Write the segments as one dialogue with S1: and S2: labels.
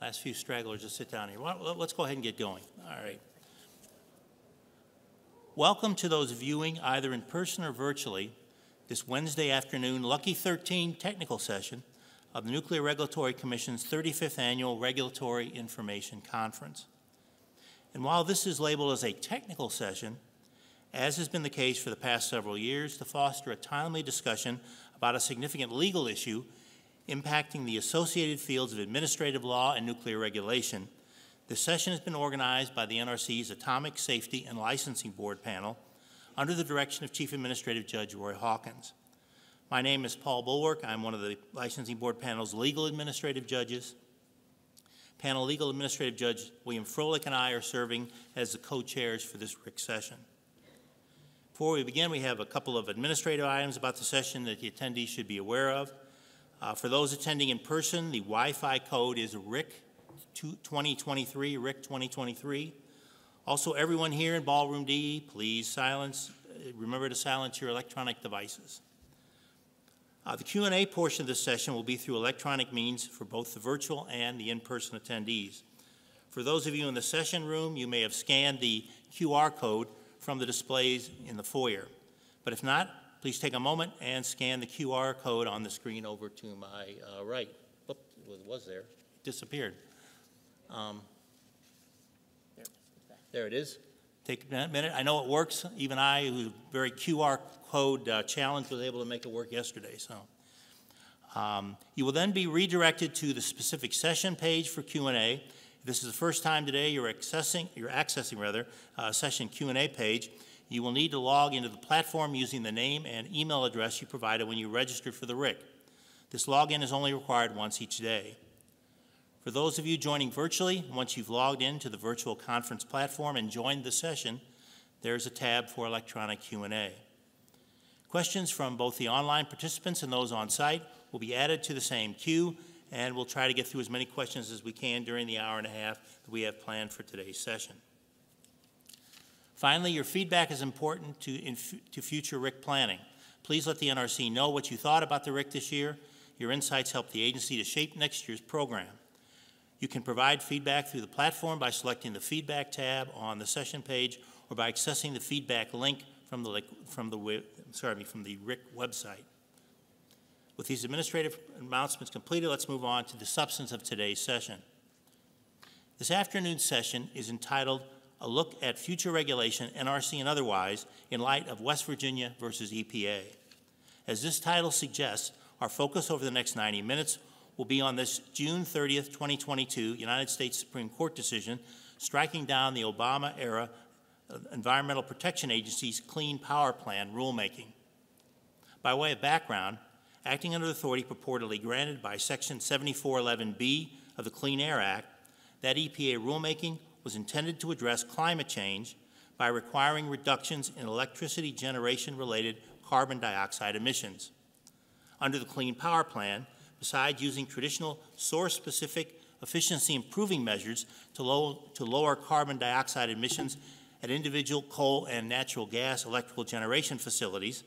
S1: Last few stragglers just sit down here. Let's go ahead and get going. All right. Welcome to those viewing either in person or virtually this Wednesday afternoon Lucky 13 technical session of the Nuclear Regulatory Commission's 35th Annual Regulatory Information Conference. And while this is labeled as a technical session, as has been the case for the past several years, to foster a timely discussion about a significant legal issue impacting the associated fields of administrative law and nuclear regulation, this session has been organized by the NRC's Atomic Safety and Licensing Board panel under the direction of Chief Administrative Judge Roy Hawkins. My name is Paul Bollwerk. I'm one of the Licensing Board panel's legal administrative judges. Panel Legal Administrative Judge William Froehlich and I are serving as the co-chairs for this RIC session. Before we begin, we have a couple of administrative items about the session that the attendees should be aware of. Uh, for those attending in person, the Wi-Fi code is RIC 2023, RIC 2023. Also, everyone here in Ballroom D, please silence, uh, remember to silence your electronic devices. Uh, the Q&A portion of this session will be through electronic means for both the virtual and the in-person attendees. For those of you in the session room, you may have scanned the QR code from the displays in the foyer. But if not, please take a moment and scan the QR code on the screen over to my uh, right. Oop, it was there. It disappeared. Um, there it is. Take a minute. I know it works. Even I, who's very QR code uh, challenge was able to make it work yesterday. So um, you will then be redirected to the specific session page for Q&A. This is the first time today you're accessing, you're accessing rather, uh, session Q&A page, you will need to log into the platform using the name and email address you provided when you registered for the RIC. This login is only required once each day. For those of you joining virtually, once you've logged into the virtual conference platform and joined the session, there's a tab for electronic Q&A. Questions from both the online participants and those on site will be added to the same queue, and we'll try to get through as many questions as we can during the hour and a half that we have planned for today's session. Finally, your feedback is important to, to future RIC planning. Please let the NRC know what you thought about the RIC this year. Your insights help the agency to shape next year's program. You can provide feedback through the platform by selecting the Feedback tab on the session page or by accessing the feedback link from the, from the, sorry, from the RIC website. With these administrative announcements completed, let's move on to the substance of today's session. This afternoon's session is entitled A Look at Future Regulation, NRC and Otherwise, in Light of West Virginia versus EPA. As this title suggests, our focus over the next 90 minutes will be on this June 30th, 2022 United States Supreme Court decision striking down the Obama era uh, Environmental Protection Agency's Clean Power Plan rulemaking. By way of background, acting under authority purportedly granted by Section 7411B of the Clean Air Act, that EPA rulemaking was intended to address climate change by requiring reductions in electricity generation related carbon dioxide emissions. Under the Clean Power Plan, besides using traditional source specific efficiency improving measures to, low, to lower carbon dioxide emissions at individual coal and natural gas electrical generation facilities,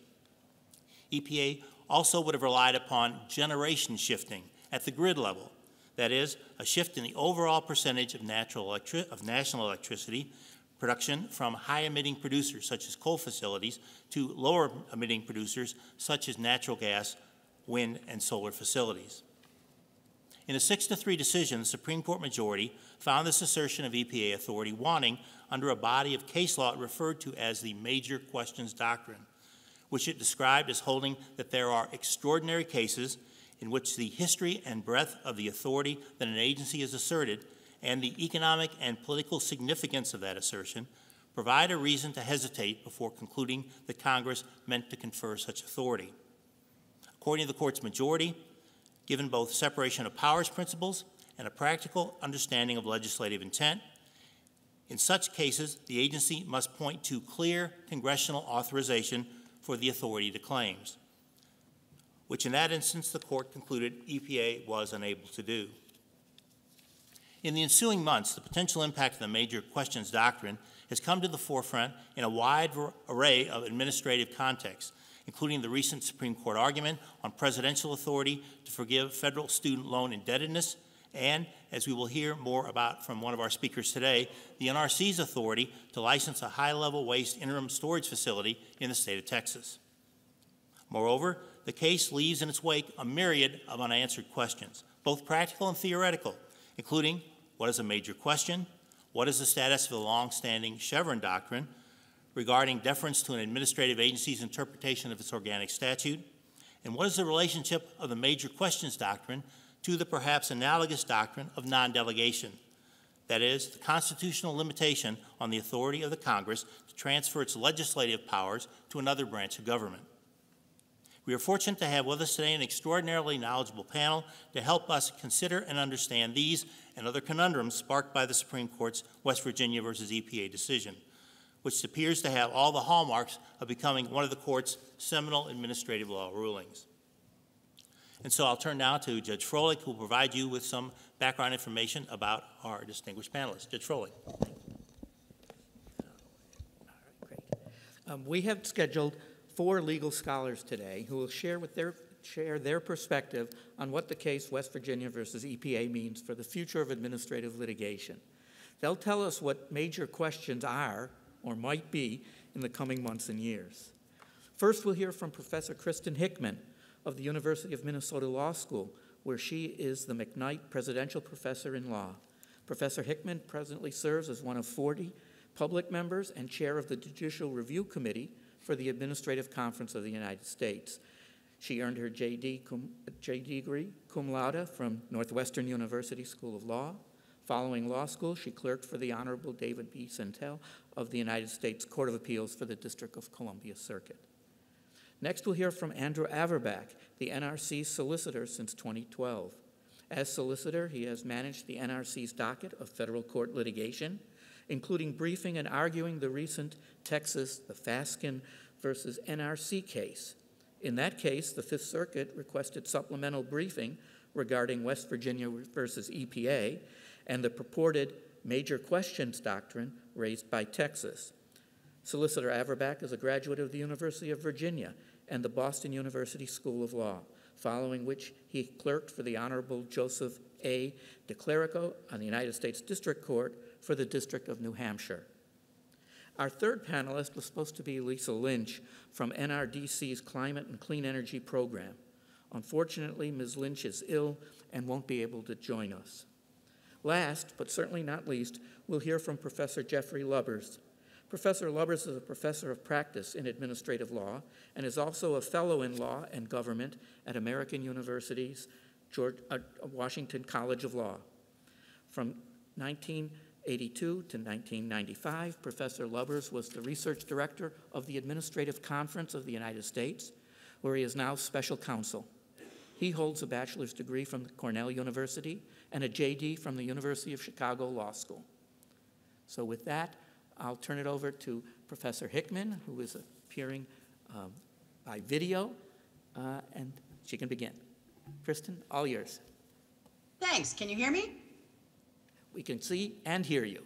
S1: EPA also would have relied upon generation shifting at the grid level. That is, a shift in the overall percentage of, of national electricity production from high emitting producers such as coal facilities to lower emitting producers such as natural gas, wind, and solar facilities. In a 6 to 3 decision, the Supreme Court majority found this assertion of EPA authority wanting under a body of case law referred to as the Major Questions Doctrine, which it described as holding that there are extraordinary cases in which the history and breadth of the authority that an agency has asserted and the economic and political significance of that assertion provide a reason to hesitate before concluding that Congress meant to confer such authority. According to the court's majority, given both separation of powers principles and a practical understanding of legislative intent, in such cases, the agency must point to clear congressional authorization for the authority to claims, which in that instance the court concluded EPA was unable to do. In the ensuing months, the potential impact of the major questions doctrine has come to the forefront in a wide array of administrative contexts, including the recent Supreme Court argument on presidential authority to forgive federal student loan indebtedness and, as we will hear more about from one of our speakers today, the NRC's authority to license a high-level waste interim storage facility in the state of Texas. Moreover, the case leaves in its wake a myriad of unanswered questions, both practical and theoretical, including what is a major question, what is the status of the long-standing Chevron doctrine regarding deference to an administrative agency's interpretation of its organic statute, and what is the relationship of the major questions doctrine to the perhaps analogous doctrine of non-delegation, that is, the constitutional limitation on the authority of the Congress to transfer its legislative powers to another branch of government. We are fortunate to have with us today an extraordinarily knowledgeable panel to help us consider and understand these and other conundrums sparked by the Supreme Court's West Virginia versus EPA decision, which appears to have all the hallmarks of becoming one of the court's seminal administrative law rulings. And so I'll turn now to Judge Froehlich, who will provide you with some background information about our distinguished panelists. Judge Froehlich.
S2: Um, we have scheduled four legal scholars today who will share with their share their perspective on what the case West Virginia versus EPA means for the future of administrative litigation. They'll tell us what major questions are or might be in the coming months and years. First, we'll hear from Professor Kristin Hickman, of the University of Minnesota Law School, where she is the McKnight Presidential Professor in Law. Professor Hickman presently serves as one of 40 public members and chair of the Judicial Review Committee for the Administrative Conference of the United States. She earned her JD, cum, JD degree cum laude from Northwestern University School of Law. Following law school, she clerked for the Honorable David B. Sentelle of the United States Court of Appeals for the District of Columbia Circuit. Next, we'll hear from Andrew Averbach, the NRC's solicitor since 2012. As solicitor, he has managed the NRC's docket of federal court litigation, including briefing and arguing the recent Texas, the Fasken versus NRC case. In that case, the Fifth Circuit requested supplemental briefing regarding West Virginia versus EPA and the purported major questions doctrine raised by Texas. Solicitor Averbach is a graduate of the University of Virginia and the Boston University School of Law, following which he clerked for the Honorable Joseph A. DiClerico on the United States District Court for the District of New Hampshire. Our third panelist was supposed to be Lisa Lynch from NRDC's Climate and Clean Energy Program. Unfortunately, Ms. Lynch is ill and won't be able to join us. Last, but certainly not least, we'll hear from Professor Jeffrey Lubbers, Professor Lubbers is a professor of practice in administrative law and is also a fellow in law and government at American University's George, uh, Washington College of Law. From 1982 to 1995, Professor Lubbers was the research director of the Administrative Conference of the United States, where he is now special counsel. He holds a bachelor's degree from Cornell University and a JD from the University of Chicago Law School. So with that, I'll turn it over to Professor Hickman, who is appearing um, by video, uh, and she can begin. Kristin, all yours.
S3: Thanks. Can you hear me?
S2: We can see and hear you.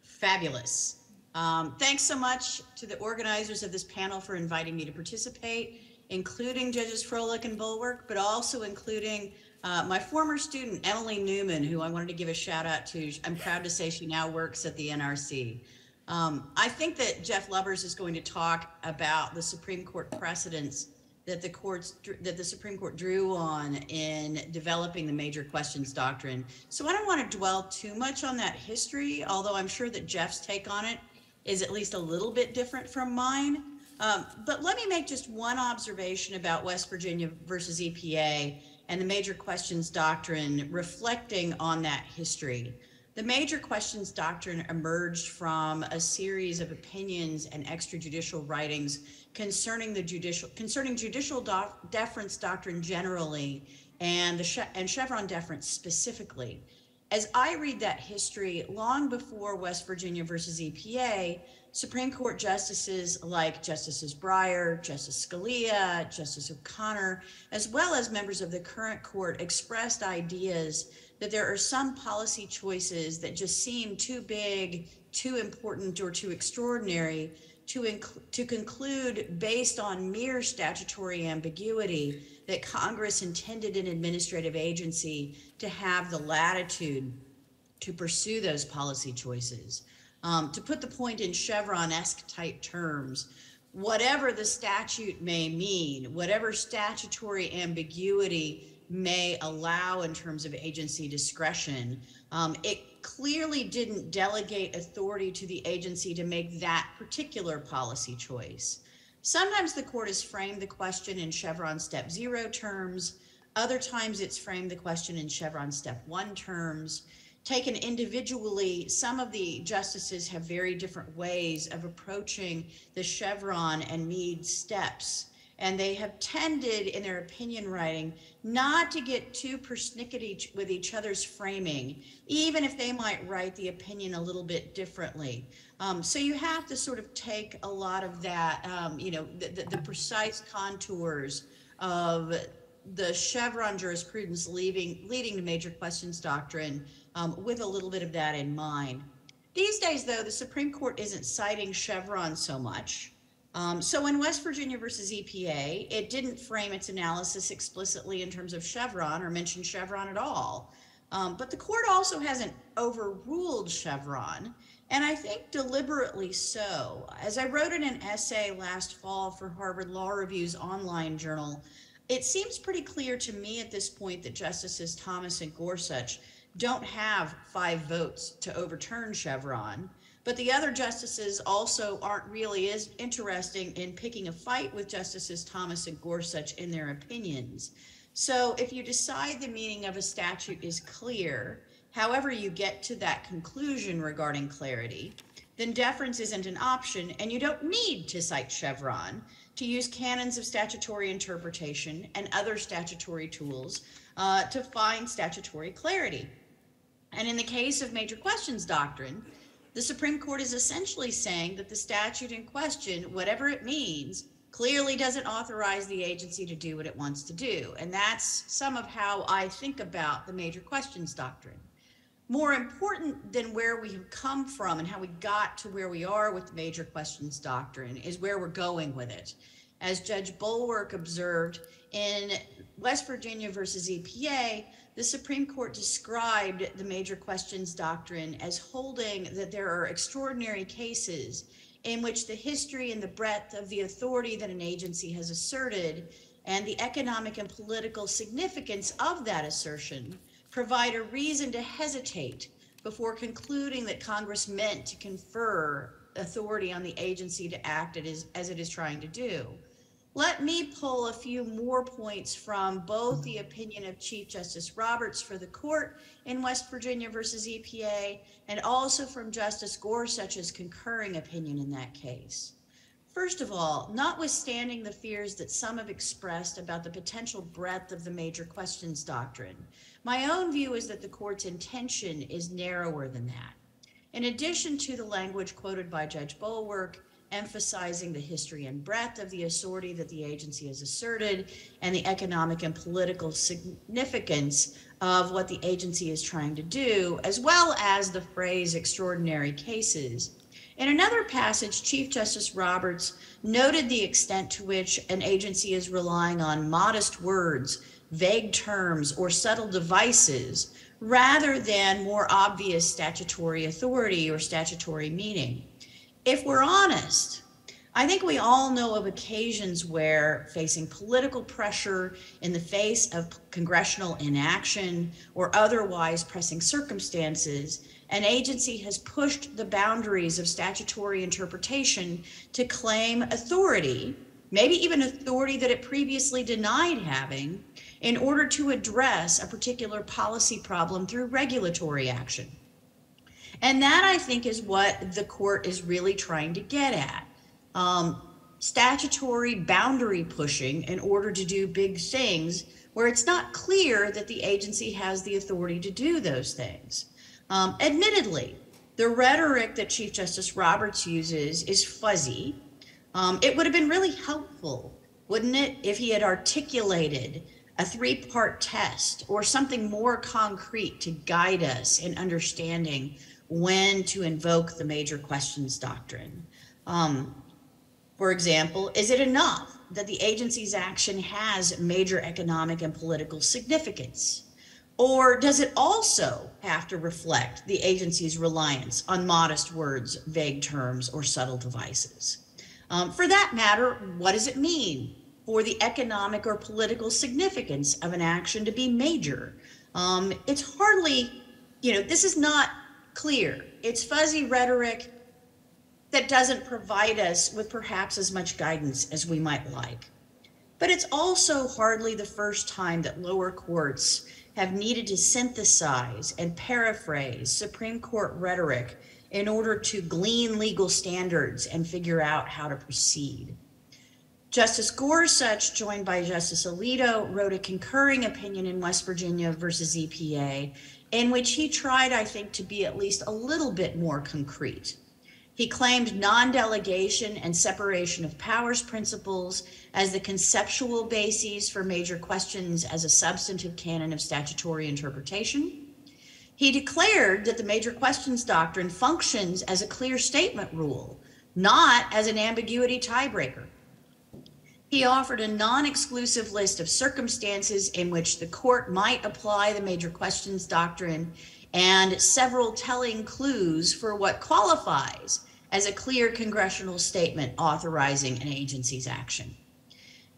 S3: Fabulous. Um, thanks so much to the organizers of this panel for inviting me to participate, including Judges Froehlich and Bollwerk, but also including uh, my former student, Emily Newman, who I wanted to give a shout out to. I'm proud to say she now works at the NRC. Um, I think that Jeff Lubbers is going to talk about the Supreme Court precedents that the courts that the Supreme Court drew on in developing the major questions doctrine. So I don't want to dwell too much on that history, although I'm sure that Jeff's take on it is at least a little bit different from mine. Um, but let me make just one observation about West Virginia versus EPA and the major questions doctrine reflecting on that history. The major questions doctrine emerged from a series of opinions and extrajudicial writings concerning the judicial concerning judicial deference doctrine generally and the and Chevron deference specifically. As I read that history, long before West Virginia versus EPA, Supreme Court justices like Justices Breyer, Justice Scalia, Justice O'Connor, as well as members of the current court expressed ideas that there are some policy choices that just seem too big, too important, or too extraordinary to, inc- to conclude based on mere statutory ambiguity that Congress intended an administrative agency to have the latitude to pursue those policy choices. Um, to put the point in Chevron-esque type terms, whatever the statute may mean, whatever statutory ambiguity may allow in terms of agency discretion, um, it clearly didn't delegate authority to the agency to make that particular policy choice. Sometimes the court has framed the question in Chevron step zero terms. Other times it's framed the question in Chevron step one terms. Taken individually, some of the justices have very different ways of approaching the Chevron and Mead steps. And they have tended in their opinion writing not to get too persnickety with each other's framing, even if they might write the opinion a little bit differently. Um, so you have to sort of take a lot of that, um, you know, the, the, the precise contours of the Chevron jurisprudence leaving, leading to major questions doctrine um, with a little bit of that in mind. These days, though, the Supreme Court isn't citing Chevron so much. Um, so in West Virginia versus EPA, it didn't frame its analysis explicitly in terms of Chevron or mention Chevron at all. Um, but the court also hasn't overruled Chevron, and I think deliberately so. As I wrote in an essay last fall for Harvard Law Review's online journal, it seems pretty clear to me at this point that Justices Thomas and Gorsuch don't have five votes to overturn Chevron. But the other justices also aren't really as interesting in picking a fight with Justices Thomas and Gorsuch in their opinions. So if you decide the meaning of a statute is clear, however you get to that conclusion regarding clarity, then deference isn't an option and you don't need to cite Chevron to use canons of statutory interpretation and other statutory tools uh, to find statutory clarity. And in the case of major questions doctrine, the Supreme Court is essentially saying that the statute in question, whatever it means, clearly doesn't authorize the agency to do what it wants to do. And that's some of how I think about the major questions doctrine. More important than where we have come from and how we got to where we are with the major questions doctrine is where we're going with it. As Judge Bollwerk observed in West Virginia versus EPA, the Supreme Court described the major questions doctrine as holding that there are extraordinary cases in which the history and the breadth of the authority that an agency has asserted and the economic and political significance of that assertion provide a reason to hesitate before concluding that Congress meant to confer authority on the agency to act as it is trying to do. Let me pull a few more points from both the opinion of Chief Justice Roberts for the court in West Virginia versus EPA and also from Justice Gorsuch's concurring opinion in that case. First of all, notwithstanding the fears that some have expressed about the potential breadth of the major questions doctrine, my own view is that the court's intention is narrower than that. In addition to the language quoted by Judge Bollwerk, emphasizing the history and breadth of the authority that the agency has asserted and the economic and political significance of what the agency is trying to do, as well as the phrase extraordinary cases. In another passage, Chief Justice Roberts noted the extent to which an agency is relying on modest words, vague terms, or subtle devices rather than more obvious statutory authority or statutory meaning if we're honest, I think we all know of occasions where facing political pressure in the face of congressional inaction or otherwise pressing circumstances, an agency has pushed the boundaries of statutory interpretation to claim authority, maybe even authority that it previously denied having, in order to address a particular policy problem through regulatory action. And that, I think, is what the court is really trying to get at. Um, statutory boundary pushing in order to do big things where it's not clear that the agency has the authority to do those things. Um, admittedly, the rhetoric that Chief Justice Roberts uses is fuzzy. Um, it would have been really helpful, wouldn't it, if he had articulated a three part test or something more concrete to guide us in understanding when to invoke the major questions doctrine. Um, For example, is it enough that the agency's action has major economic and political significance? Or does it also have to reflect the agency's reliance on modest words, vague terms, or subtle devices? Um, for that matter, what does it mean for the economic or political significance of an action to be major? Um, it's hardly, you know, this is not clear. It's fuzzy rhetoric that doesn't provide us with perhaps as much guidance as we might like. But it's also hardly the first time that lower courts have needed to synthesize and paraphrase Supreme Court rhetoric in order to glean legal standards and figure out how to proceed. Justice Gorsuch, joined by Justice Alito, wrote a concurring opinion in West Virginia versus EPA, in which he tried, I think, to be at least a little bit more concrete. He claimed non delegation and separation of powers principles as the conceptual bases for major questions as a substantive canon of statutory interpretation. He declared that the major questions doctrine functions as a clear statement rule, not as an ambiguity tiebreaker. He offered a non exclusive list of circumstances in which the court might apply the major questions doctrine and several telling clues for what qualifies as a clear congressional statement authorizing an agency's action.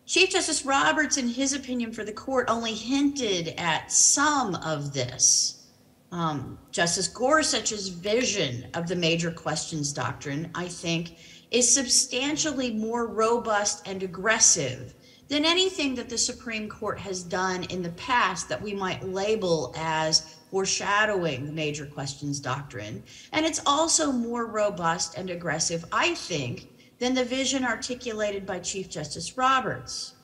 S3: Chief Justice Roberts, in his opinion for the court, only hinted at some of this um, Justice Gorsuch's vision of the major questions doctrine, I think, is substantially more robust and aggressive than anything that the Supreme Court has done in the past that we might label as foreshadowing the major questions doctrine. And it's also more robust and aggressive, I think, than the vision articulated by Chief Justice Roberts.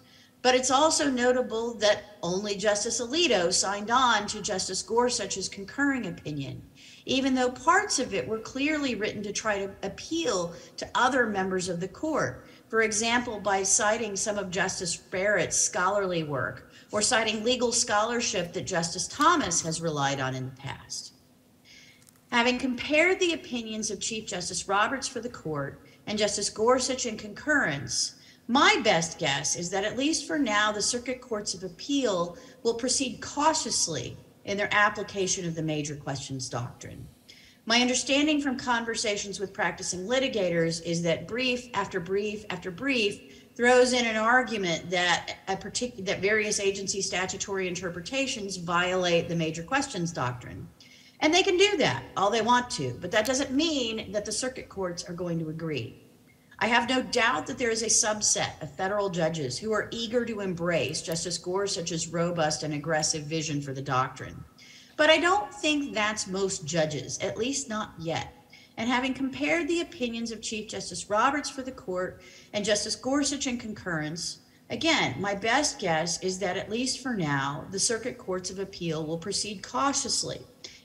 S3: But it's also notable that only Justice Alito signed on to Justice Gorsuch's concurring opinion, even though parts of it were clearly written to try to appeal to other members of the court. For example, by citing some of Justice Barrett's scholarly work or citing legal scholarship that Justice Thomas has relied on in the past. Having compared the opinions of Chief Justice Roberts for the court and Justice Gorsuch in concurrence, my best guess is that at least for now, the circuit courts of appeal will proceed cautiously in their application of the major questions doctrine. My understanding from conversations with practicing litigators is that brief after brief after brief throws in an argument that a particular that various agency statutory interpretations violate the major questions doctrine. And they can do that all they want to, but that doesn't mean that the circuit courts are going to agree. I have no doubt that there is a subset of federal judges who are eager to embrace Justice Gorsuch's robust and aggressive vision for the doctrine. But I don't think that's most judges, at least not yet. And having compared the opinions of Chief Justice Roberts for the court and Justice Gorsuch in concurrence, again, my best guess is that at least for now, the circuit courts of appeal will proceed cautiously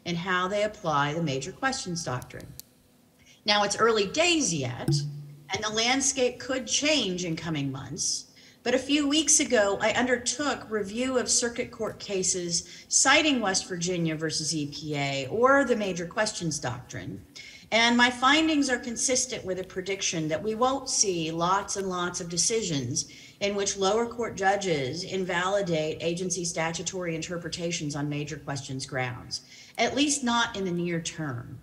S3: in how they apply the major questions doctrine. Now, it's early days yet, and the landscape could change in coming months. But a few weeks ago, I undertook review of circuit court cases citing West Virginia versus EPA or the major questions doctrine. And my findings are consistent with a prediction that we won't see lots and lots of decisions in which lower court judges invalidate agency statutory interpretations on major questions grounds, at least not in the near term.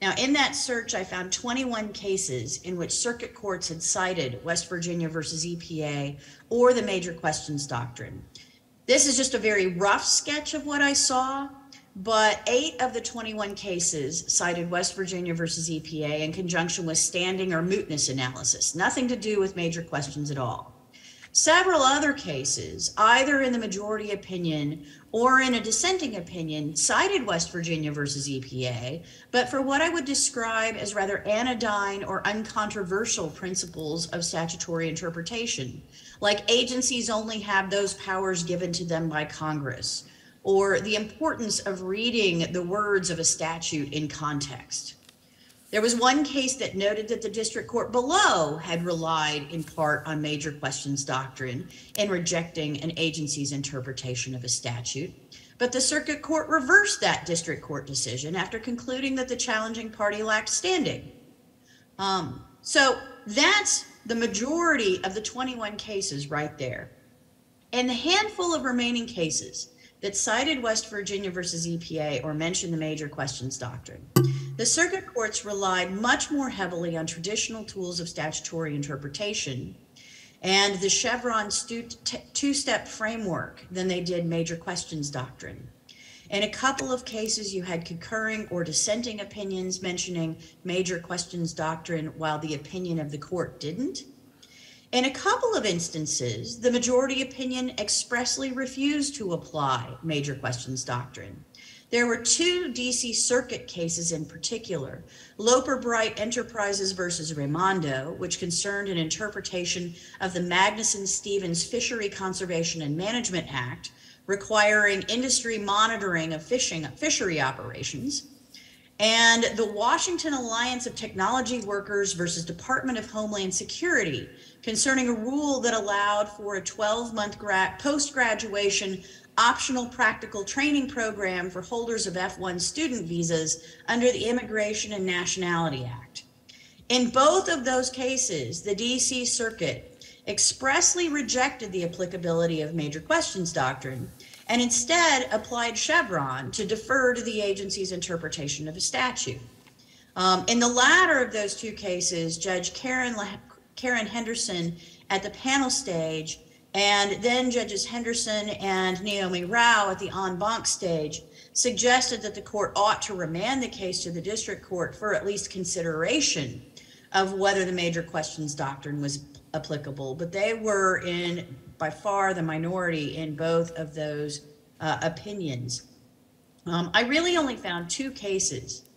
S3: Now, in that search, I found 21 cases in which circuit courts had cited West Virginia versus EPA or the major questions doctrine. This is just a very rough sketch of what I saw, but eight of the 21 cases cited West Virginia versus EPA in conjunction with standing or mootness analysis, nothing to do with major questions at all. Several other cases, either in the majority opinion or in a dissenting opinion, cited West Virginia versus EPA, but for what I would describe as rather anodyne or uncontroversial principles of statutory interpretation, like agencies only have those powers given to them by Congress, or the importance of reading the words of a statute in context. There was one case that noted that the district court below had relied in part on major questions doctrine in rejecting an agency's interpretation of a statute. But the circuit court reversed that district court decision after concluding that the challenging party lacked standing. Um, so that's the majority of the 21 cases right there. And the handful of remaining cases that cited West Virginia versus EPA or mentioned the major questions doctrine, the circuit courts relied much more heavily on traditional tools of statutory interpretation and the Chevron two step framework than they did major questions doctrine. In a couple of cases, you had concurring or dissenting opinions mentioning major questions doctrine while the opinion of the court didn't. In a couple of instances, the majority opinion expressly refused to apply major questions doctrine. There were two DC Circuit cases in particular Loper Bright Enterprises versus Raimondo, which concerned an interpretation of the Magnuson Stevens Fishery Conservation and Management Act, requiring industry monitoring of fishing fishery operations, and the Washington Alliance of Technology Workers versus Department of Homeland Security concerning a rule that allowed for a 12 month gra- post graduation optional practical training program for holders of F1 student visas under the Immigration and Nationality Act. In both of those cases, the DC Circuit expressly rejected the applicability of major questions doctrine and instead applied Chevron to defer to the agency's interpretation of a statute. Um, in the latter of those two cases, Judge Karen, Karen Henderson at the panel stage and then Judges Henderson and Naomi Rao at the en banc stage suggested that the court ought to remand the case to the district court for at least consideration of whether the major questions doctrine was applicable. But they were in by far the minority in both of those uh, opinions. Um, I really only found two cases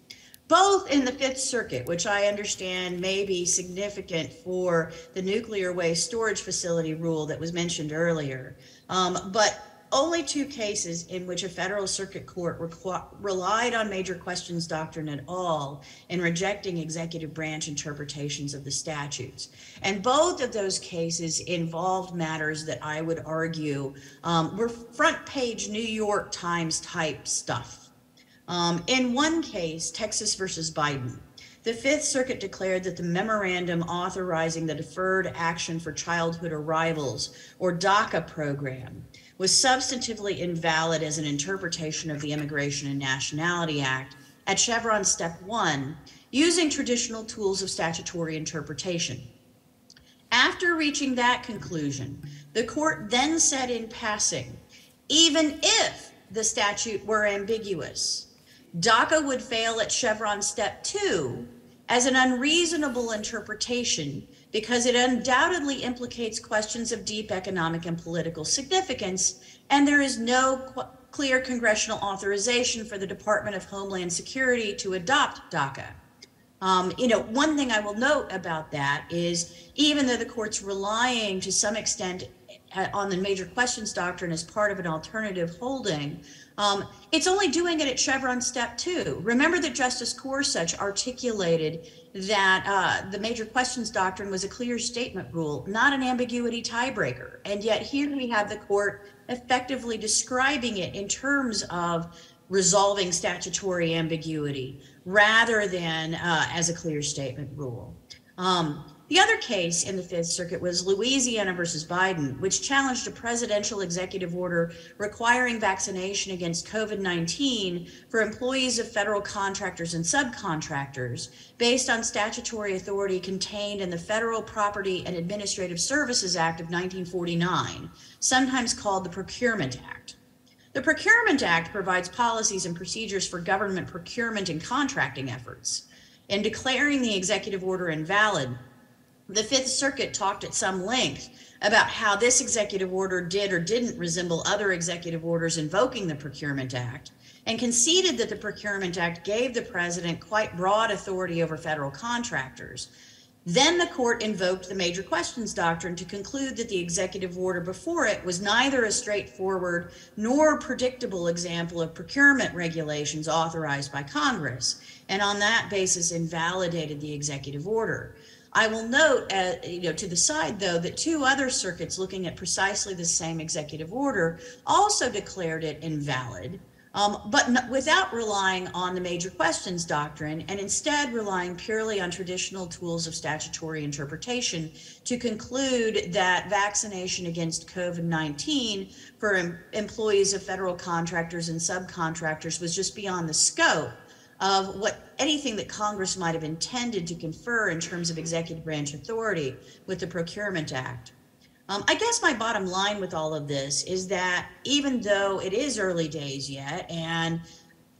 S3: both in the Fifth Circuit, which I understand may be significant for the nuclear waste storage facility rule that was mentioned earlier, um, but only two cases in which a federal circuit court relied on major questions doctrine at all in rejecting executive branch interpretations of the statutes. And both of those cases involved matters that I would argue um, were front page New York Times type stuff. Um, in one case, Texas versus Biden, the Fifth Circuit declared that the memorandum authorizing the Deferred Action for Childhood Arrivals, or DACA program, was substantively invalid as an interpretation of the Immigration and Nationality Act at Chevron Step 1 using traditional tools of statutory interpretation. After reaching that conclusion, the court then said in passing even if the statute were ambiguous, DACA would fail at Chevron step two as an unreasonable interpretation because it undoubtedly implicates questions of deep economic and political significance, and there is no qu- clear congressional authorization for the Department of Homeland Security to adopt DACA. Um, you know, one thing I will note about that is even though the court's relying to some extent on the major questions doctrine as part of an alternative holding, um, it's only doing it at Chevron step two. Remember that Justice Gorsuch articulated that uh, the major questions doctrine was a clear statement rule, not an ambiguity tiebreaker. And yet here we have the court effectively describing it in terms of resolving statutory ambiguity rather than uh, as a clear statement rule. Um, the other case in the Fifth Circuit was Louisiana versus Biden, which challenged a presidential executive order requiring vaccination against COVID 19 for employees of federal contractors and subcontractors based on statutory authority contained in the Federal Property and Administrative Services Act of 1949, sometimes called the Procurement Act. The Procurement Act provides policies and procedures for government procurement and contracting efforts. In declaring the executive order invalid, the Fifth Circuit talked at some length about how this executive order did or didn't resemble other executive orders invoking the Procurement Act and conceded that the Procurement Act gave the president quite broad authority over federal contractors. Then the court invoked the major questions doctrine to conclude that the executive order before it was neither a straightforward nor predictable example of procurement regulations authorized by Congress, and on that basis invalidated the executive order. I will note, uh, you know, to the side though, that two other circuits looking at precisely the same executive order also declared it invalid. um, but n- without relying on the major questions doctrine and instead relying purely on traditional tools of statutory interpretation to conclude that vaccination against COVID 19 for em- employees of federal contractors and subcontractors was just beyond the scope of what anything that Congress might have intended to confer in terms of executive branch authority with the Procurement Act. Um, I guess my bottom line with all of this is that even though it is early days yet and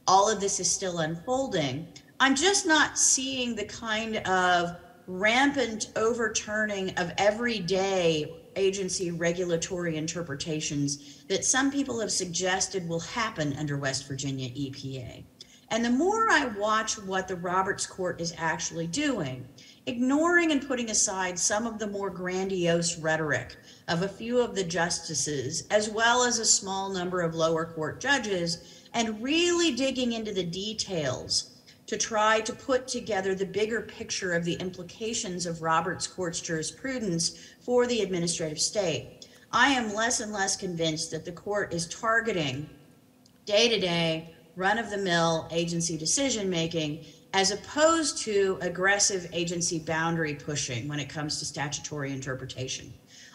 S3: all of this is still unfolding, I'm just not seeing the kind of rampant overturning of everyday agency regulatory interpretations that some people have suggested will happen under West Virginia EPA. And the more I watch what the Roberts Court is actually doing, ignoring and putting aside some of the more grandiose rhetoric of a few of the justices, as well as a small number of lower court judges, and really digging into the details to try to put together the bigger picture of the implications of Roberts Court's jurisprudence for the administrative state. I am less and less convinced that the court is targeting day to day, run of the mill agency decision making as opposed to aggressive agency boundary pushing when it comes to statutory interpretation.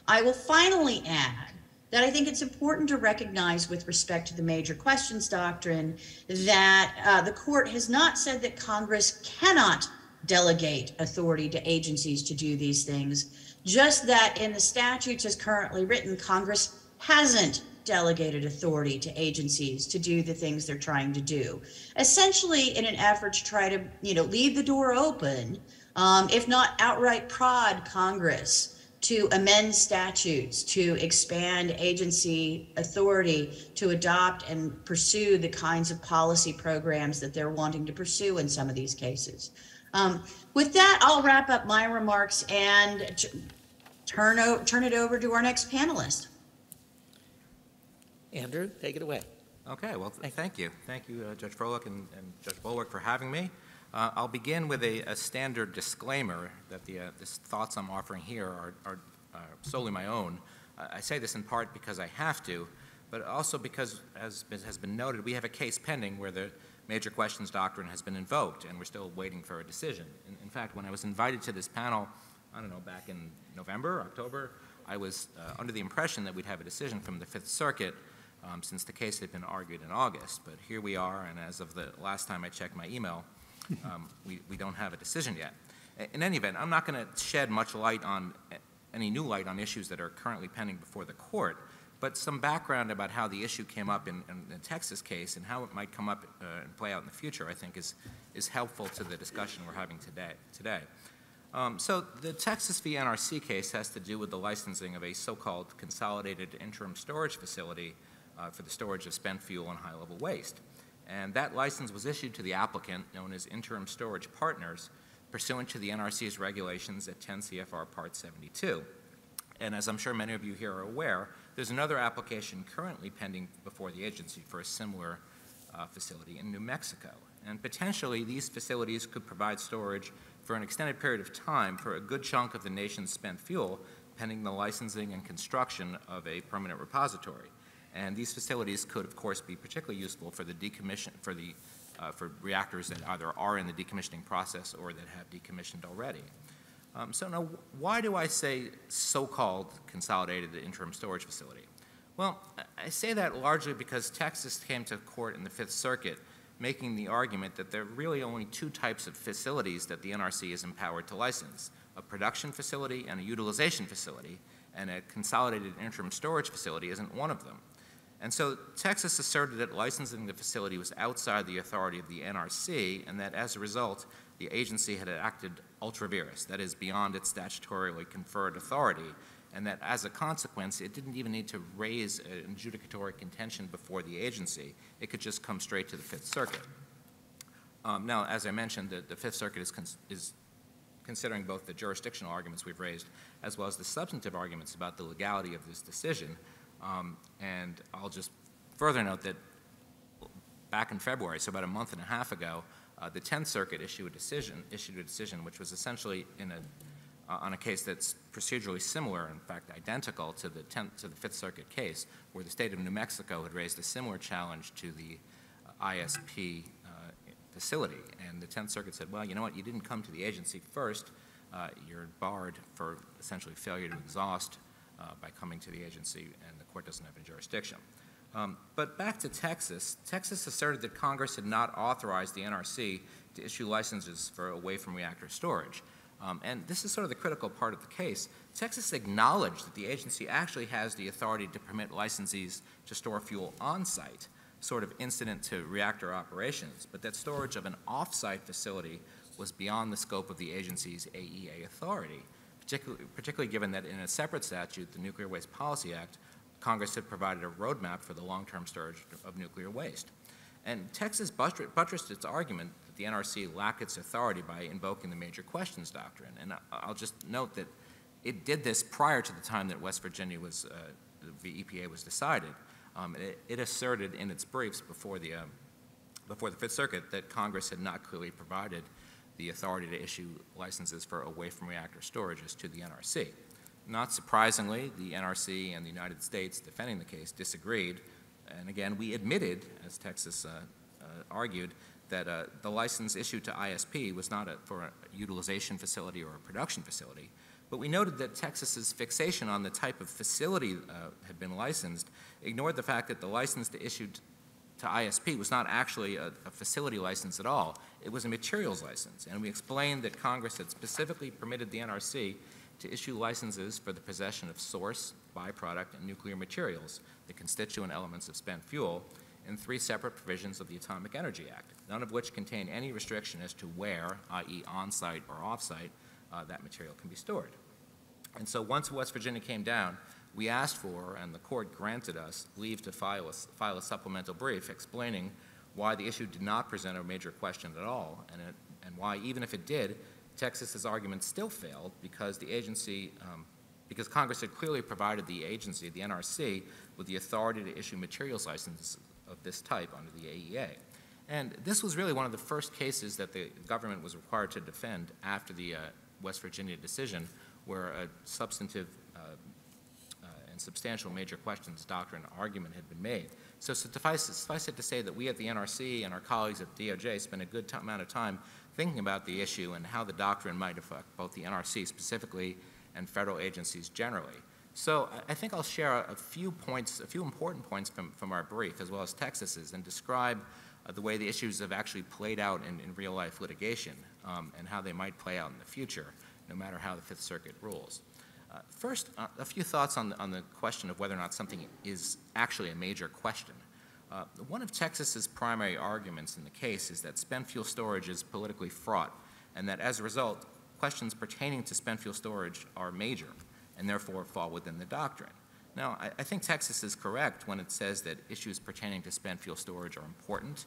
S3: I will finally add that I think it's important to recognize, with respect to the major questions doctrine, that uh, the court has not said that Congress cannot delegate authority to agencies to do these things, just that in the statutes as currently written, Congress hasn't delegated authority to agencies to do the things they're trying to do, essentially in an effort to try to, you know, leave the door open, um, if not outright prod Congress to amend statutes to expand agency authority to adopt and pursue the kinds of policy programs that they're wanting to pursue in some of these cases. Um, with that, I'll wrap up my remarks and turn, turn it over to our next panelist.
S2: Andrew, take it away.
S4: Okay, well, th- thank you. Thank you, uh, Judge Froehlich and and Judge Bollwerk for having me. Uh, I'll begin with a a standard disclaimer that the uh, thoughts I'm offering here are are uh, solely my own. I I say this in part because I have to, but also because, as has been noted, we have a case pending where the major questions doctrine has been invoked, and we're still waiting for a decision. In- In fact, when I was invited to this panel, I don't know, back in November, October, I was uh, under the impression that we'd have a decision from the Fifth Circuit um, since the case had been argued in August. But here we are, and as of the last time I checked my email, um, we, we don't have a decision yet. In any event, I'm not going to shed much light on, any new light on issues that are currently pending before the court, but some background about how the issue came up in, in the Texas case and how it might come up uh, and play out in the future, I think is, is helpful to the discussion we're having today. today. Um, so the Texas v. NRC case has to do with the licensing of a so-called consolidated interim storage facility uh, for the storage of spent fuel and high-level waste. And that license was issued to the applicant, known as Interim Storage Partners, pursuant to the NRC's regulations at 10 CFR Part 72. And as I'm sure many of you here are aware, there's another application currently pending before the agency for a similar uh, facility in New Mexico. And potentially, these facilities could provide storage for an extended period of time for a good chunk of the nation's spent fuel, pending the licensing and construction of a permanent repository. And these facilities could, of course, be particularly useful for the decommission, for the, uh, for reactors that either are in the decommissioning process or that have decommissioned already. Um, so now, why do I say so-called consolidated interim storage facility? Well, I- I say that largely because Texas came to court in the Fifth Circuit making the argument that there are really only two types of facilities that the NRC is empowered to license, a production facility and a utilization facility, and a consolidated interim storage facility isn't one of them. And so Texas asserted that licensing the facility was outside the authority of the NRC, and that as a result, the agency had acted ultra vires, that is, beyond its statutorily conferred authority, and that as a consequence, it didn't even need to raise an adjudicatory contention before the agency. It could just come straight to the Fifth Circuit. Um, now, as I mentioned, the, the Fifth Circuit is, is considering both the jurisdictional arguments we've raised as well as the substantive arguments about the legality of this decision. Um, and I'll just further note that back in February, so about a month and a half ago, uh, the 10th Circuit issued a decision, issued a decision which was essentially in a, uh, on a case that's procedurally similar, in fact identical to the 10th, to the Fifth Circuit case, where the state of New Mexico had raised a similar challenge to the ISP uh, facility. And the Tenth Circuit said, well, you know what, you didn't come to the agency first. Uh, You're barred for essentially failure to exhaust uh, by coming to the agency, and the court doesn't have any jurisdiction. Um, But back to Texas, Texas asserted that Congress had not authorized the NRC to issue licenses for away-from-reactor storage. Um, And this is sort of the critical part of the case. Texas acknowledged that the agency actually has the authority to permit licensees to store fuel on-site, sort of incident to reactor operations, but that storage of an off-site facility was beyond the scope of the agency's AEA authority, particularly, particularly given that in a separate statute, the Nuclear Waste Policy Act, Congress had provided a roadmap for the long-term storage of nuclear waste. And Texas buttressed its argument that the NRC lacked its authority by invoking the major questions doctrine. And I'll just note that it did this prior to the time that West Virginia was, uh, the EPA was decided. Um, It it asserted in its briefs before the, um, before the Fifth Circuit that Congress had not clearly provided the authority to issue licenses for away-from-reactor storages to the NRC. Not surprisingly, the NRC and the United States defending the case disagreed. And again, we admitted, as Texas uh, uh, argued, that uh, the license issued to ISP was not a, for a utilization facility or a production facility. But we noted that Texas's fixation on the type of facility uh, had been licensed ignored the fact that the license issued to ISP was not actually a, a facility license at all. It was a materials license. And we explained that Congress had specifically permitted the NRC to issue licenses for the possession of source, byproduct, and nuclear materials, the constituent elements of spent fuel, in three separate provisions of the Atomic Energy Act, none of which contain any restriction as to where, i.e. on-site or off-site, uh, that material can be stored. And so once West Virginia came down, we asked for, and the court granted us, leave to file a, file a supplemental brief explaining why the issue did not present a major question at all, and, it, and why, even if it did, Texas's argument still failed because the agency, um, because Congress had clearly provided the agency, the NRC, with the authority to issue materials licenses of this type under the AEA. And this was really one of the first cases that the government was required to defend after the uh, West Virginia decision, where a substantive and substantial major questions doctrine argument had been made. So suffice, suffice it to say that we at the NRC and our colleagues at DOJ spent a good amount of time thinking about the issue and how the doctrine might affect both the NRC specifically and federal agencies generally. So I- I think I'll share a, a few points, a few important points from, from our brief, as well as Texas's, and describe uh, the way the issues have actually played out in, in real life litigation um, and how they might play out in the future, no matter how the Fifth Circuit rules. Uh, First, uh, a few thoughts on, the- on the question of whether or not something is actually a major question. Uh, One of Texas's primary arguments in the case is that spent fuel storage is politically fraught, and that as a result, questions pertaining to spent fuel storage are major, and therefore fall within the doctrine. Now, I, I think Texas is correct when it says that issues pertaining to spent fuel storage are important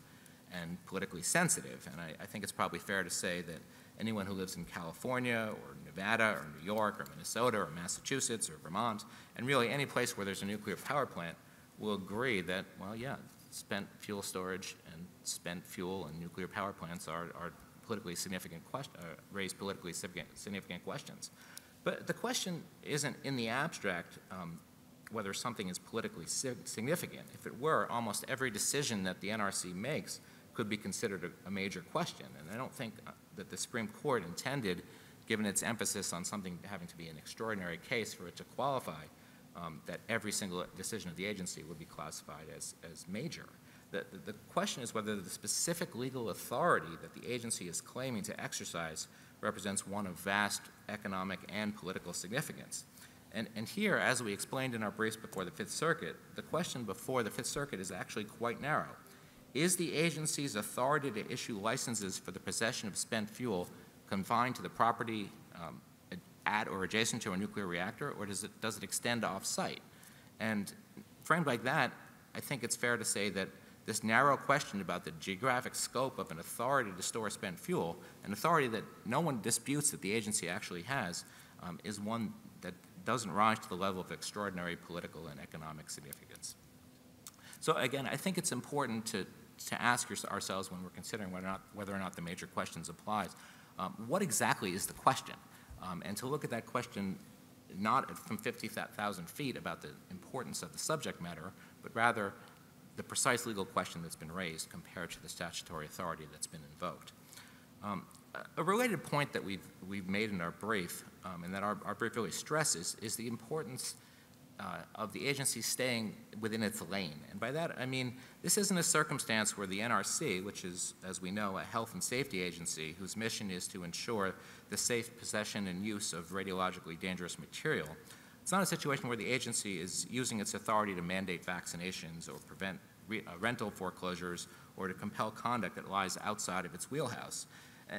S4: and politically sensitive, and I, I think it's probably fair to say that anyone who lives in California or Nevada or New York or Minnesota or Massachusetts or Vermont, and really any place where there's a nuclear power plant, will agree that, well, yeah, spent fuel storage and spent fuel and nuclear power plants are, are politically significant question, uh, raise politically significant, significant questions. But the question isn't in the abstract um, whether something is politically sig- significant. If it were, almost every decision that the NRC makes could be considered a, a major question. And I don't think uh, that the Supreme Court intended, given its emphasis on something having to be an extraordinary case for it to qualify, um, that every single decision of the agency would be classified as, as major. The, the, the question is whether the specific legal authority that the agency is claiming to exercise represents one of vast economic and political significance. And, and here, as we explained in our briefs before the Fifth Circuit, the question before the Fifth Circuit is actually quite narrow. Is the agency's authority to issue licenses for the possession of spent fuel confined to the property um, at or adjacent to a nuclear reactor, or does it, does it extend off-site? And framed like that, I think it's fair to say that this narrow question about the geographic scope of an authority to store spent fuel, an authority that no one disputes that the agency actually has, um, is one that doesn't rise to the level of extraordinary political and economic significance. So again, I think it's important to, to ask ourselves when we're considering whether or, not, whether or not the major questions applies, um, what exactly is the question? Um, and to look at that question not from 50,000 feet about the importance of the subject matter, but rather the precise legal question that's been raised compared to the statutory authority that's been invoked. Um, a- related point that we've, we've made in our brief, um, and that our, our brief really stresses, is the importance uh, of the agency staying within its lane. And by that, I mean, this isn't a circumstance where the NRC, which is, as we know, a health and safety agency whose mission is to ensure the safe possession and use of radiologically dangerous material, it's not a situation where the agency is using its authority to mandate vaccinations or prevent re- uh, rental foreclosures or to compel conduct that lies outside of its wheelhouse.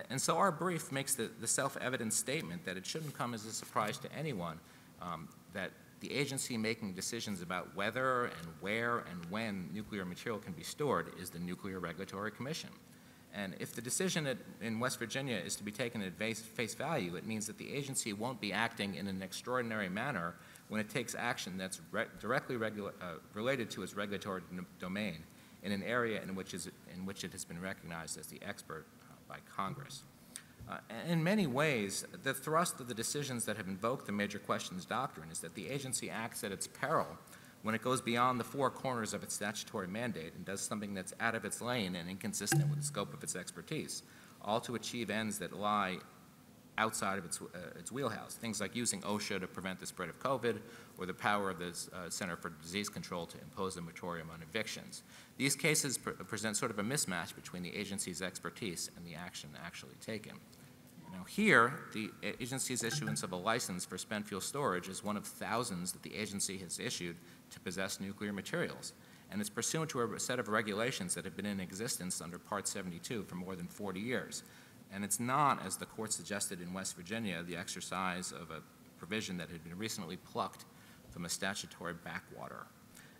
S4: And so our brief makes the, the self-evident statement that it shouldn't come as a surprise to anyone um, that the agency making decisions about whether and where and when nuclear material can be stored is the Nuclear Regulatory Commission. And if the decision at, in West Virginia is to be taken at face, face value, it means that the agency won't be acting in an extraordinary manner when it takes action that's re- directly uh, related to its regulatory domain in an area in which, is, in which it has been recognized as the expert uh, by Congress. Uh, In many ways, the thrust of the decisions that have invoked the major questions doctrine is that the agency acts at its peril when it goes beyond the four corners of its statutory mandate and does something that's out of its lane and inconsistent with the scope of its expertise, all to achieve ends that lie outside of its, uh, its wheelhouse. Things like using OSHA to prevent the spread of COVID, or the power of the uh, Center for Disease Control to impose a moratorium on evictions. These cases pre- present sort of a mismatch between the agency's expertise and the action actually taken. Now, here, the agency's issuance of a license for spent fuel storage is one of thousands that the agency has issued to possess nuclear materials. And it's pursuant to a set of regulations that have been in existence under Part 72 for more than 40 years. And it's not, as the court suggested in West Virginia, the exercise of a provision that had been recently plucked from a statutory backwater.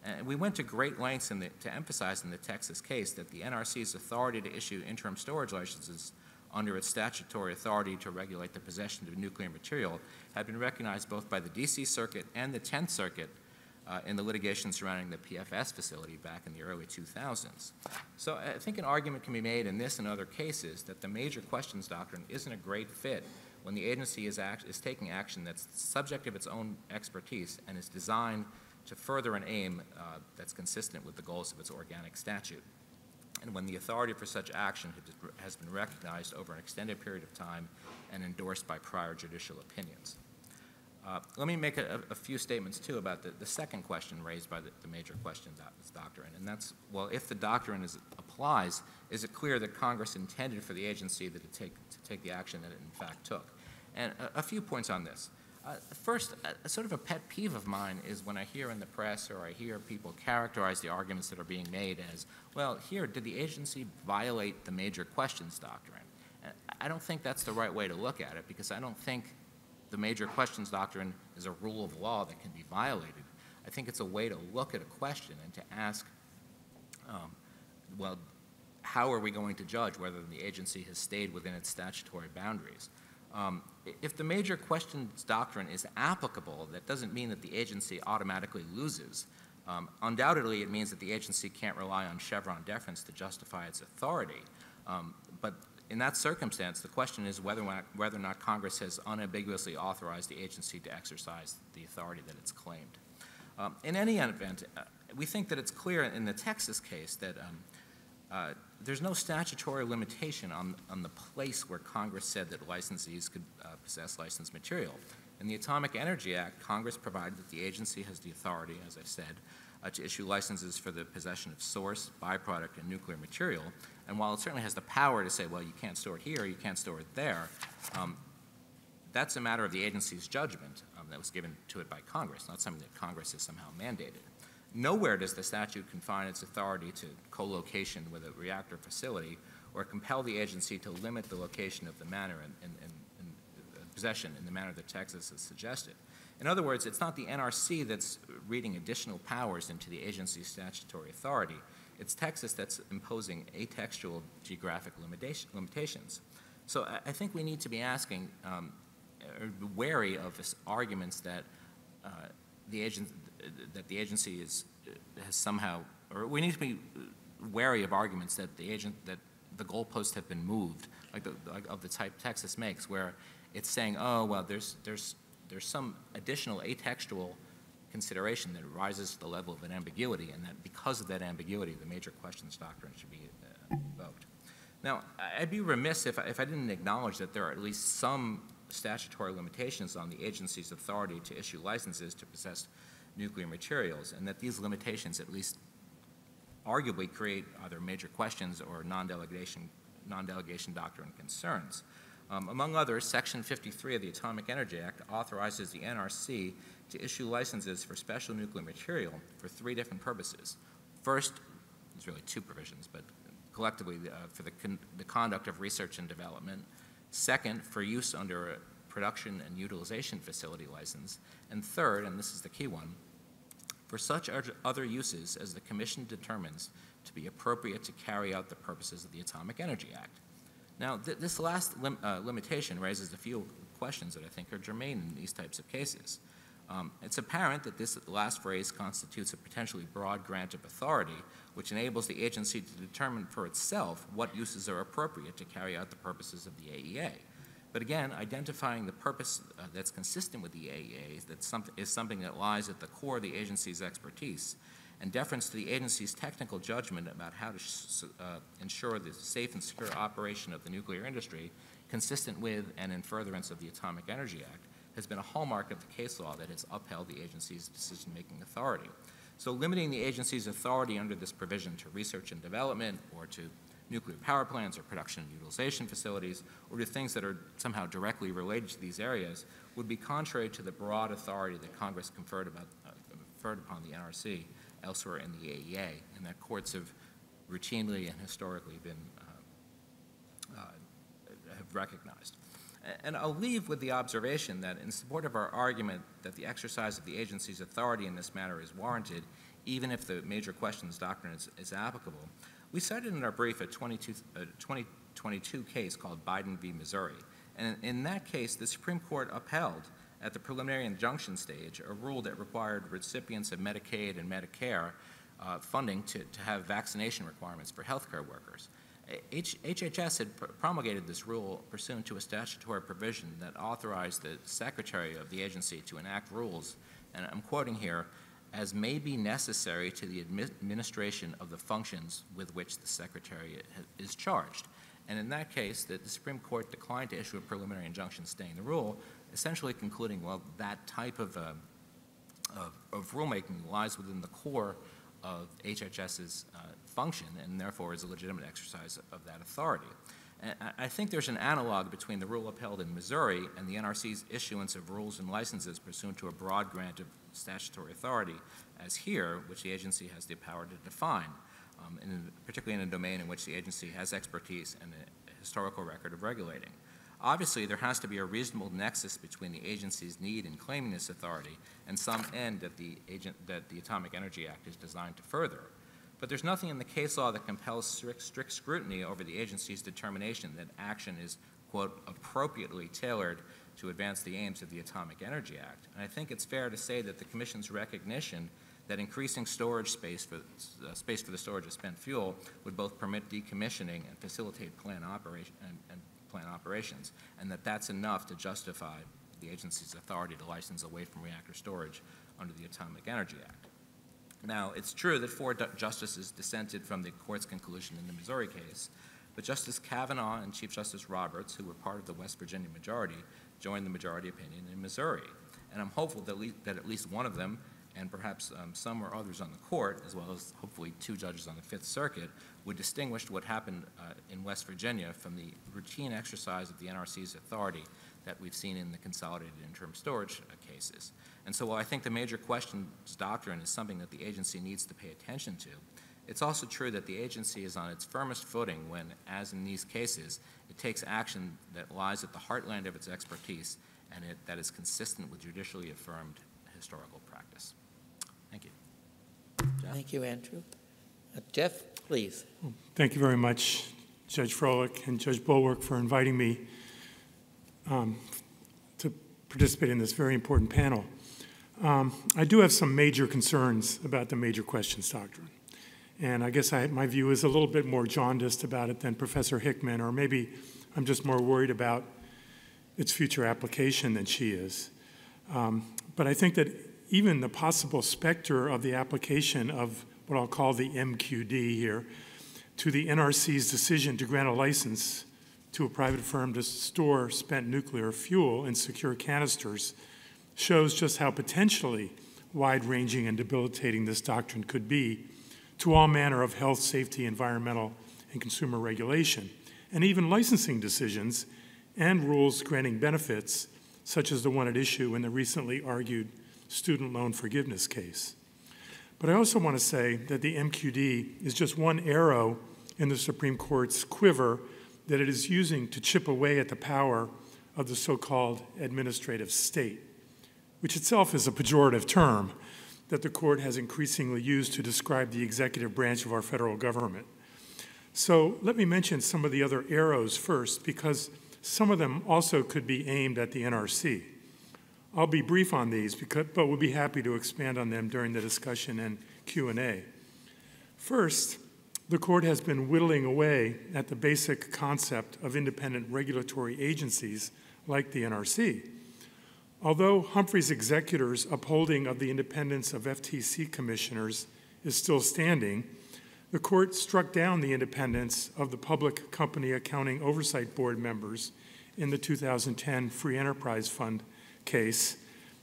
S4: And we went to great lengths in the, to emphasize in the Texas case that the NRC's authority to issue interim storage licenses under its statutory authority to regulate the possession of nuclear material had been recognized both by the D.C. Circuit and the 10th Circuit uh, in the litigation surrounding the PFS facility back in the early 2000s. So I think an argument can be made in this and other cases that the major questions doctrine isn't a great fit when the agency is, act, is taking action that's subject of its own expertise and is designed to further an aim uh, that's consistent with the goals of its organic statute. And when the authority for such action has been recognized over an extended period of time and endorsed by prior judicial opinions. Uh, Let me make a, a few statements, too, about the, the second question raised by the, the major question doc- doctrine, and that's, well, if the doctrine is, applies, is it clear that Congress intended for the agency that it take, to take the action that it in fact took? And a, a few points on this. Uh, First, a sort of a pet peeve of mine is when I hear in the press or I hear people characterize the arguments that are being made as, well, here, did the agency violate the major questions doctrine? Uh, I don't think that's the right way to look at it, because I don't think the major questions doctrine is a rule of law that can be violated. I think it's a way to look at a question and to ask, um, well, how are we going to judge whether the agency has stayed within its statutory boundaries? Um, If the major questions doctrine is applicable, that doesn't mean that the agency automatically loses. Um, Undoubtedly, it means that the agency can't rely on Chevron deference to justify its authority. Um, But in that circumstance, the question is whether or not, whether or not Congress has unambiguously authorized the agency to exercise the authority that it's claimed. Um, In any event, uh, we think that it's clear in the Texas case that um, uh, there's no statutory limitation on, on the place where Congress said that licensees could uh, possess licensed material. In the Atomic Energy Act, Congress provided that the agency has the authority, as I said, uh, to issue licenses for the possession of source, byproduct, and nuclear material. And while it certainly has the power to say, well, you can't store it here, you can't store it there, um, that's a matter of the agency's judgment um, that was given to it by Congress, not something that Congress has somehow mandated. Nowhere does the statute confine its authority to co-location with a reactor facility or compel the agency to limit the location of the manner and, and, and, and possession in the manner that Texas has suggested. In other words, it's not the NRC that's reading additional powers into the agency's statutory authority. It's Texas that's imposing atextual geographic limitation, limitations. So I, think we need to be asking, um, wary of arguments that uh, the agent, that the agency is, has somehow, or we need to be wary of arguments that the agent, that the goalposts have been moved, like the, like of the type Texas makes, where it's saying, oh, well, there's, there's, there's some additional atextual consideration that rises to the level of an ambiguity, and that because of that ambiguity, the major questions doctrine should be uh, invoked. Now, I'd be remiss if I, if I didn't acknowledge that there are at least some statutory limitations on the agency's authority to issue licenses to possess nuclear materials, and that these limitations at least arguably create either major questions or non-delegation, non-delegation doctrine concerns. Um, among others, Section 53 of the Atomic Energy Act authorizes the NRC to issue licenses for special nuclear material for three different purposes. First, there's really two provisions, but collectively uh, for the, con- the conduct of research and development. Second, for use under a production and utilization facility license. And third, and this is the key one, for such other uses as the Commission determines to be appropriate to carry out the purposes of the Atomic Energy Act. Now, th- this last lim- uh, limitation raises a few questions that I think are germane in these types of cases. Um, It's apparent that this last phrase constitutes a potentially broad grant of authority, which enables the agency to determine for itself what uses are appropriate to carry out the purposes of the AEA. But again, identifying the purpose uh, that's consistent with the AEA that some, is something that lies at the core of the agency's expertise, and deference to the agency's technical judgment about how to uh, ensure the safe and secure operation of the nuclear industry, consistent with and in furtherance of the Atomic Energy Act, has been a hallmark of the case law that has upheld the agency's decision-making authority. So limiting the agency's authority under this provision to research and development or to nuclear power plants or production and utilization facilities or to things that are somehow directly related to these areas would be contrary to the broad authority that Congress conferred, about, uh, conferred upon the NRC elsewhere in the AEA and that courts have routinely and historically been uh, uh, have recognized. And I'll leave with the observation that in support of our argument that the exercise of the agency's authority in this matter is warranted, even if the major questions doctrine is, is applicable, we cited in our brief a 2022 case called Biden v. Missouri. And in that case, the Supreme Court upheld at the preliminary injunction stage a rule that required recipients of Medicaid and Medicare uh, funding to, to have vaccination requirements for healthcare workers. H- HHS had pr- promulgated this rule pursuant to a statutory provision that authorized the secretary of the agency to enact rules, and I'm quoting here, as may be necessary to the admi- administration of the functions with which the secretary is charged. And in that case, the, the Supreme Court declined to issue a preliminary injunction staying the rule, essentially concluding, well, that type of, uh, of, of rulemaking lies within the core of HHS's uh, function and therefore is a legitimate exercise of that authority. And I- think there's an analog between the rule upheld in Missouri and the NRC's issuance of rules and licenses pursuant to a broad grant of statutory authority, as here, which the agency has the power to define, um, in, particularly in a domain in which the agency has expertise and a historical record of regulating. Obviously, there has to be a reasonable nexus between the agency's need in claiming this authority and some end that the agent, that the Atomic Energy Act is designed to further. But there's nothing in the case law that compels strict, strict scrutiny over the agency's determination that action is, quote, appropriately tailored to advance the aims of the Atomic Energy Act. And I think it's fair to say that the Commission's recognition that increasing storage space for, uh, space for the storage of spent fuel would both permit decommissioning and facilitate plant operation, and, and plant operations, and that that's enough to justify the agency's authority to license away from reactor storage under the Atomic Energy Act. Now, it's true that four justices dissented from the court's conclusion in the Missouri case, but Justice Kavanaugh and Chief Justice Roberts, who were part of the West Virginia majority, joined the majority opinion in Missouri. And I'm hopeful that, that at least one of them, and perhaps um, some or others on the court, as well as hopefully two judges on the Fifth Circuit, would distinguish what happened uh, in West Virginia from the routine exercise of the NRC's authority that we've seen in the consolidated interim storage uh, cases. And so while I think the major questions doctrine is something that the agency needs to pay attention to, it's also true that the agency is on its firmest footing when, as in these cases, it takes action that lies at the heartland of its expertise and it, that is consistent with judicially affirmed historical practice. Thank you.
S2: Thank you, Andrew. Uh, Jeff, please.
S5: Thank you very much, Judge Froehlich and Judge Bollwerk, for inviting me um, to participate in this very important panel. Um, I do have some major concerns about the major questions doctrine. And I guess I, my view is a little bit more jaundiced about it than Professor Hickman, or maybe I'm just more worried about its future application than she is. Um, but I think that even the possible specter of the application of what I'll call the MQD here to the NRC's decision to grant a license to a private firm to store spent nuclear fuel in secure canisters shows just how potentially wide-ranging and debilitating this doctrine could be to all manner of health, safety, environmental, and consumer regulation, and even licensing decisions and rules granting benefits, such as the one at issue in the recently argued student loan forgiveness case. But I also want to say that the MQD is just one arrow in the Supreme Court's quiver that it is using to chip away at the power of the so-called administrative state, which itself is a pejorative term that the court has increasingly used to describe the executive branch of our federal government. So let me mention some of the other arrows first, because some of them also could be aimed at the NRC. I'll be brief on these, because, but we'll be happy to expand on them during the discussion and Q&A. First, the court has been whittling away at the basic concept of independent regulatory agencies like the NRC. Although Humphrey's executors' upholding of the independence of FTC commissioners is still standing, the court struck down the independence of the Public Company Accounting Oversight Board members in the 2010 Free Enterprise Fund case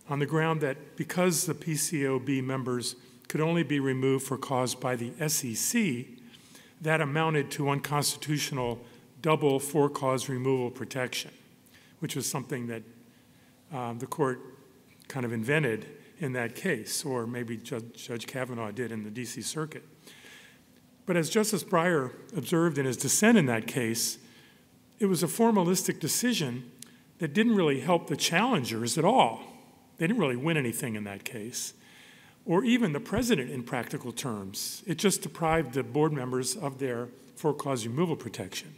S5: on the ground that because the PCOB members could only be removed for cause by the SEC, that amounted to unconstitutional double for cause removal protection, which was something that um, the court kind of invented in that case, or maybe Judge, Judge Kavanaugh did in the DC Circuit. But as Justice Breyer observed in his dissent in that case, it was a formalistic decision that didn't really help the challengers at all. They didn't really win anything in that case, or even the president in practical terms. It just deprived the board members of their for cause removal protection.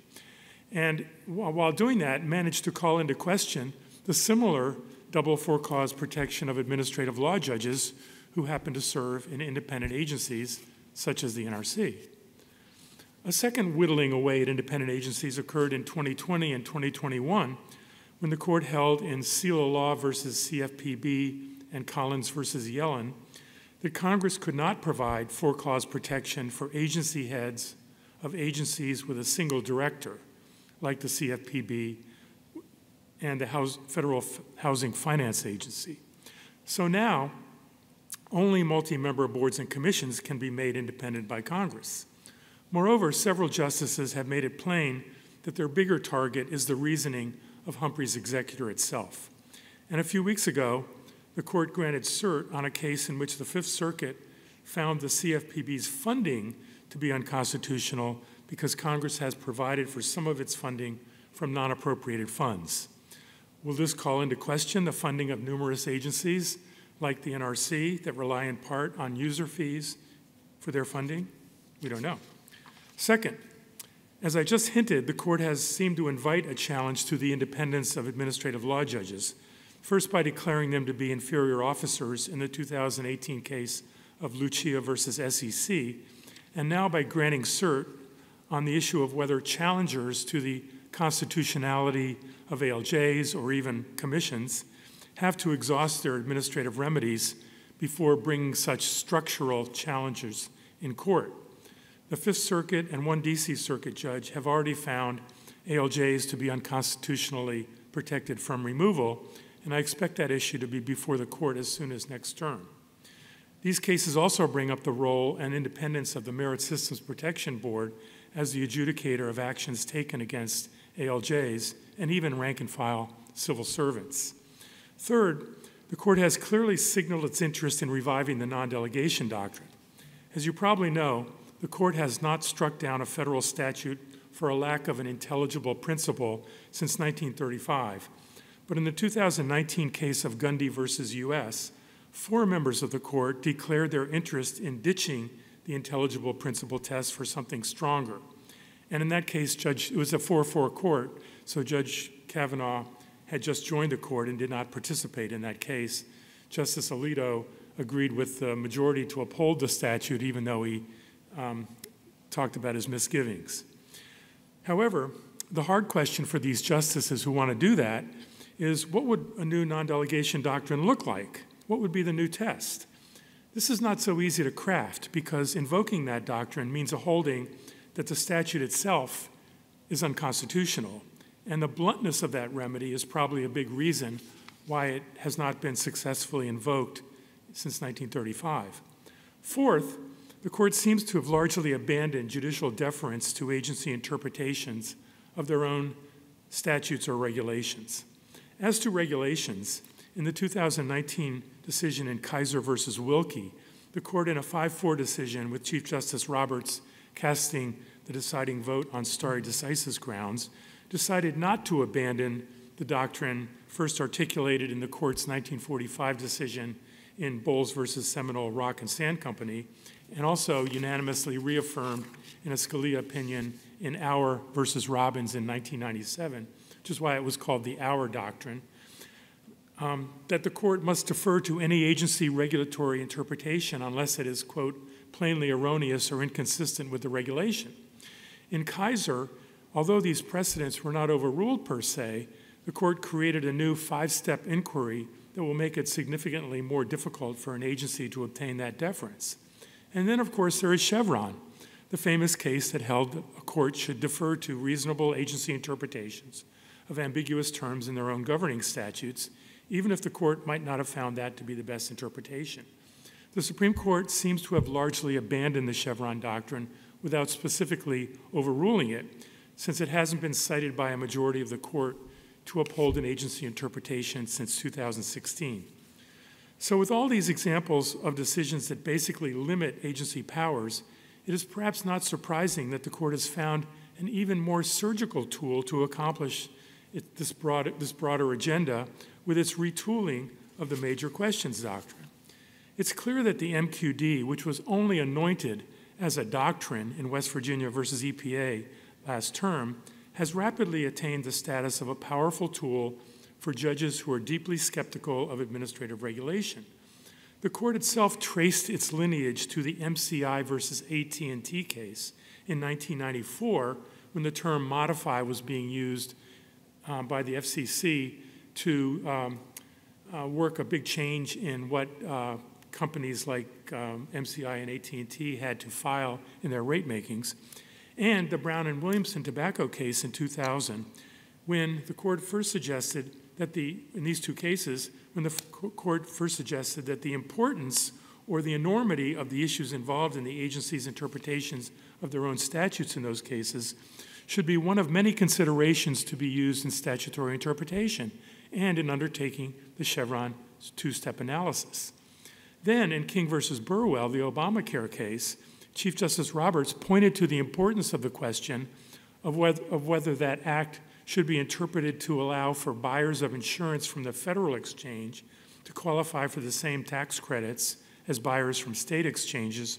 S5: And while doing that, managed to call into question the similar double for cause protection of administrative law judges who happen to serve in independent agencies such as the NRC. A second whittling away at independent agencies occurred in 2020 and 2021 when the court held in Seila Law versus CFPB and Collins versus Yellen that Congress could not provide for cause protection for agency heads of agencies with a single director, like the CFPB and the House, Federal Housing Finance Agency. So now, only multi-member boards and commissions can be made independent by Congress. Moreover, several justices have made it plain that their bigger target is the reasoning of Humphrey's executor itself. And a few weeks ago, the court granted cert on a case in which the Fifth Circuit found the CFPB's funding to be unconstitutional because Congress has provided for some of its funding from non-appropriated funds. Will this call into question the funding of numerous agencies like the NRC that rely in part on user fees for their funding? We don't know. Second, as I just hinted, the court has seemed to invite a challenge to the independence of administrative law judges, first by declaring them to be inferior officers in the 2018 case of Lucia versus SEC, and now by granting cert on the issue of whether challengers to the constitutionality of ALJs or even commissions have to exhaust their administrative remedies before bringing such structural challenges in court. The Fifth Circuit and one DC Circuit judge have already found ALJs to be unconstitutionally protected from removal, and I expect that issue to be before the court as soon as next term. These cases also bring up the role and independence of the Merit Systems Protection Board as the adjudicator of actions taken against ALJs and even rank and file civil servants. Third, the court has clearly signaled its interest in reviving the non delegation doctrine. As you probably know, the court has not struck down a federal statute for a lack of an intelligible principle since 1935. But in the 2019 case of Gundy versus U.S., four members of the court declared their interest in ditching the intelligible principle test for something stronger. And in that case, Judge, it was a 4-4 court, so Judge Kavanaugh had just joined the court and did not participate in that case. Justice Alito agreed with the majority to uphold the statute, even though he um, talked about his misgivings. However, the hard question for these justices who want to do that is what would a new non delegation doctrine look like? what would be the new test? This is not so easy to craft because invoking that doctrine means a holding that the statute itself is unconstitutional. And the bluntness of that remedy is probably a big reason why it has not been successfully invoked since 1935. Fourth, the court seems to have largely abandoned judicial deference to agency interpretations of their own statutes or regulations. As to regulations, in the 2019 decision in Kisor versus Wilkie, the court in a 5-4 decision with Chief Justice Roberts casting the deciding vote on stare decisis grounds, decided not to abandon the doctrine first articulated in the court's 1945 decision in Bowles versus Seminole Rock and Sand Company, and also unanimously reaffirmed in a Scalia opinion in Auer versus Robbins in 1997, which is why it was called the Auer Doctrine, um, that the court must defer to any agency regulatory interpretation unless it is, quote, plainly erroneous or inconsistent with the regulation. In Kisor, although these precedents were not overruled per se, the court created a new five step inquiry that will make it significantly more difficult for an agency to obtain that deference. And then, of course, there is Chevron, the famous case that held that a court should defer to reasonable agency interpretations of ambiguous terms in their own governing statutes, even if the court might not have found that to be the best interpretation. The Supreme Court seems to have largely abandoned the Chevron doctrine without specifically overruling it, since it hasn't been cited by a majority of the court to uphold an agency interpretation since 2016. So, with all these examples of decisions that basically limit agency powers, it is perhaps not surprising that the court has found an even more surgical tool to accomplish it, this, broad, this broader agenda with its retooling of the major questions doctrine. It's clear that the MQD, which was only anointed as a doctrine in West Virginia versus EPA last term, has rapidly attained the status of a powerful tool for judges who are deeply skeptical of administrative regulation. The court itself traced its lineage to the MCI versus AT&T case in 1994 when the term modify was being used uh, by the FCC to um, uh, work a big change in what uh, companies like um, MCI and AT&T had to file in their rate makings and the Brown and Williamson tobacco case in 2000, when the court first suggested that the, in these two cases, when the court first suggested that the importance or the enormity of the issues involved in the agency's interpretations of their own statutes in those cases should be one of many considerations to be used in statutory interpretation and in undertaking the Chevron two step analysis. Then, in King versus Burwell, the Obamacare case, Chief Justice Roberts pointed to the importance of the question of whether, of whether that act should be interpreted to allow for buyers of insurance from the federal exchange to qualify for the same tax credits as buyers from state exchanges.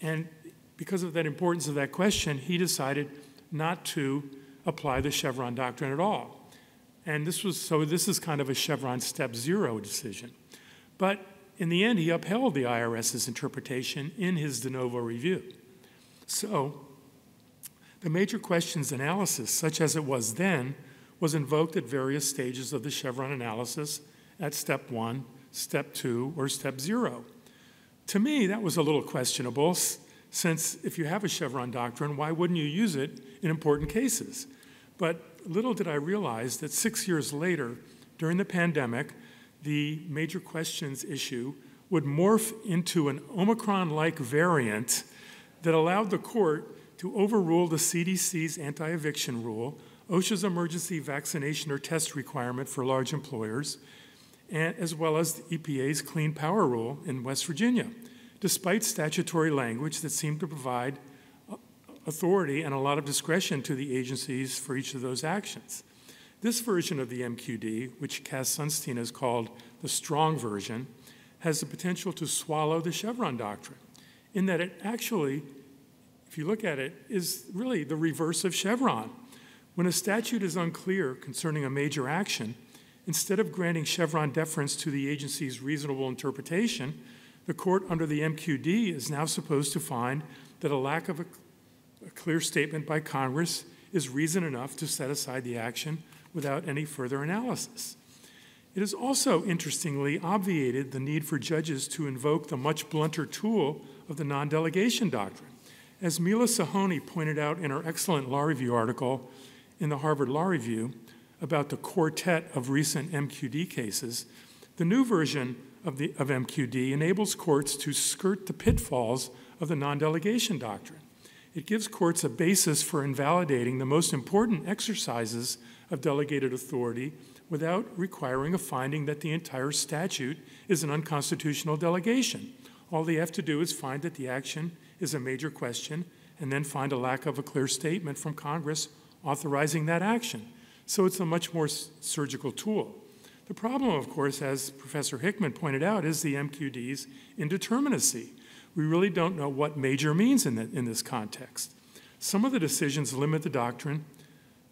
S5: And because of that importance of that question, he decided not to apply the Chevron doctrine at all. And this was so this is kind of a Chevron step zero decision. But in the end, he upheld the IRS's interpretation in his de novo review. So, the major questions analysis, such as it was then, was invoked at various stages of the Chevron analysis at step one, step two, or step zero. To me, that was a little questionable, since if you have a Chevron doctrine, why wouldn't you use it in important cases? But little did I realize that six years later, during the pandemic, the major questions issue would morph into an Omicron like variant that allowed the court to overrule the CDC's anti eviction rule, OSHA's emergency vaccination or test requirement for large employers, and, as well as the EPA's Clean Power Rule in West Virginia, despite statutory language that seemed to provide uh, authority and a lot of discretion to the agencies for each of those actions. This version of the MQD, which Cass Sunstein has called the strong version, has the potential to swallow the Chevron doctrine, in that it actually, if you look at it, is really the reverse of Chevron. When a statute is unclear concerning a major action, instead of granting Chevron deference to the agency's reasonable interpretation, the court under the MQD is now supposed to find that a lack of a, a clear statement by Congress is reason enough to set aside the action without any further analysis. It has also, interestingly, obviated the need for judges to invoke the much blunter tool of the non delegation doctrine. As Mila Sohoni pointed out in her excellent law review article in the Harvard Law Review about the quartet of recent MQD cases, the new version of, the, of MQD enables courts to skirt the pitfalls of the non delegation doctrine. It gives courts a basis for invalidating the most important exercises of delegated authority without requiring a finding that the entire statute is an unconstitutional delegation. All they have to do is find that the action is a major question and then find a lack of a clear statement from Congress authorizing that action. So it's a much more surgical tool. The problem, of course, as Professor Hickman pointed out, is the MQD's indeterminacy. We really don't know what major means in, the, in this context. Some of the decisions limit the doctrine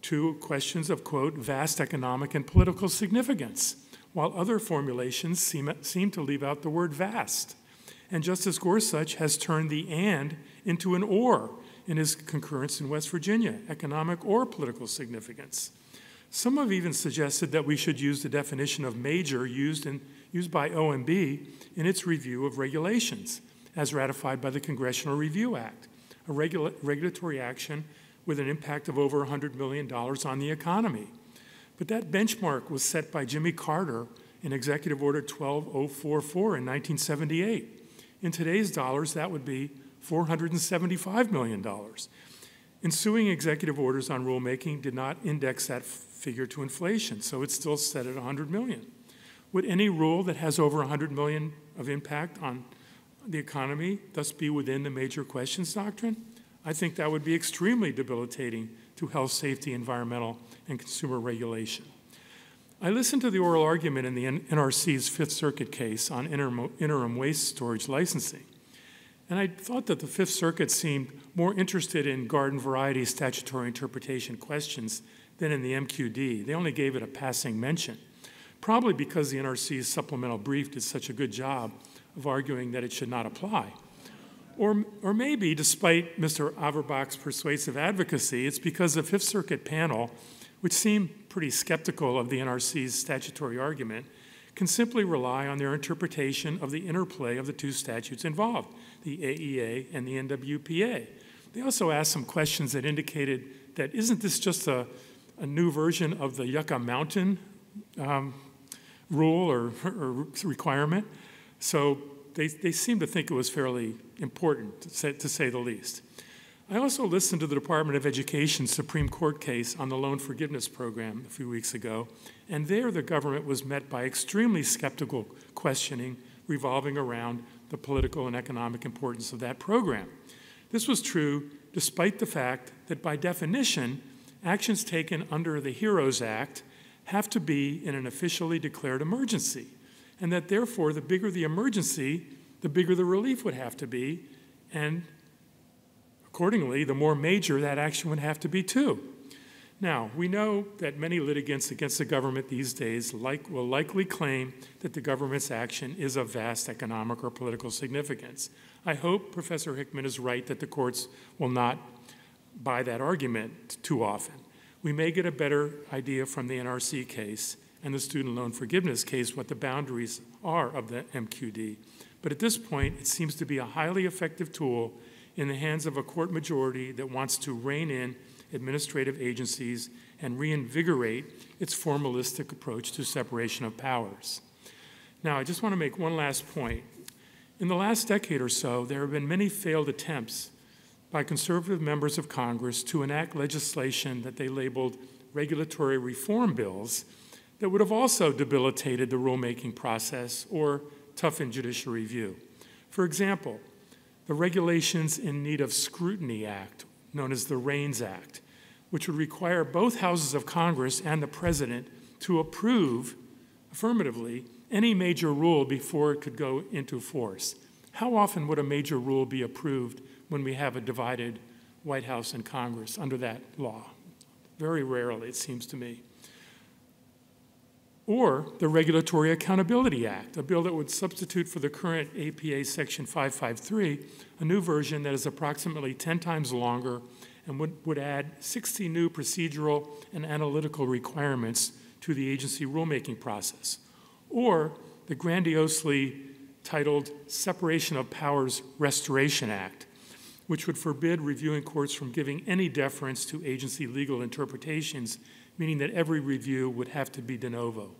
S5: to questions of, quote, vast economic and political significance, while other formulations seem, seem to leave out the word vast. And Justice Gorsuch has turned the and into an or in his concurrence in West Virginia, economic or political significance. Some have even suggested that we should use the definition of major used, in, used by OMB in its review of regulations, as ratified by the Congressional Review Act, a regula regulatory action with an impact of over $100 million on the economy. But that benchmark was set by Jimmy Carter in Executive Order 12044 in 1978. In today's dollars, that would be $475 million. Ensuing executive orders on rulemaking did not index that figure to inflation, so it's still set at 100 million. Would any rule that has over 100 million of impact on the economy thus be within the major questions doctrine? I think that would be extremely debilitating to health, safety, environmental, and consumer regulation. I listened to the oral argument in the NRC's Fifth Circuit case on interim waste storage licensing, and I thought that the Fifth Circuit seemed more interested in garden variety statutory interpretation questions than in the MQD. They only gave it a passing mention, probably because the NRC's supplemental brief did such a good job of arguing that it should not apply. Or, or maybe, despite Mr. Averbach's persuasive advocacy, it's because the Fifth Circuit panel, which seemed pretty skeptical of the NRC's statutory argument, can simply rely on their interpretation of the interplay of the two statutes involved, the AEA and the NWPA. They also asked some questions that indicated that isn't this just a, a new version of the Yucca Mountain um, rule or, or requirement? So they, they seem to think it was fairly important, to say, to say the least. I also listened to the Department of Education Supreme Court case on the loan forgiveness program a few weeks ago, and there the government was met by extremely skeptical questioning revolving around the political and economic importance of that program. This was true despite the fact that by definition, actions taken under the HEROES Act have to be in an officially declared emergency and that therefore the bigger the emergency, the bigger the relief would have to be, and accordingly, the more major that action would have to be too. Now, we know that many litigants against the government these days like, will likely claim that the government's action is of vast economic or political significance. I hope Professor Hickman is right that the courts will not buy that argument too often. We may get a better idea from the NRC case and the student loan forgiveness case what the boundaries are of the MQD. But at this point, it seems to be a highly effective tool in the hands of a court majority that wants to rein in administrative agencies and reinvigorate its formalistic approach to separation of powers. Now, I just want to make one last point. In the last decade or so, there have been many failed attempts by conservative members of Congress to enact legislation that they labeled regulatory reform bills that would have also debilitated the rulemaking process or toughened judicial review. For example, the Regulations in Need of Scrutiny Act, known as the REINS Act, which would require both houses of Congress and the President to approve affirmatively any major rule before it could go into force. How often would a major rule be approved when we have a divided White House and Congress under that law? Very rarely, it seems to me or the Regulatory Accountability Act, a bill that would substitute for the current APA Section 553 a new version that is approximately 10 times longer and would, would add 60 new procedural and analytical requirements to the agency rulemaking process. or the grandiosely titled Separation of Powers Restoration Act, which would forbid reviewing courts from giving any deference to agency legal interpretations, meaning that every review would have to be de novo.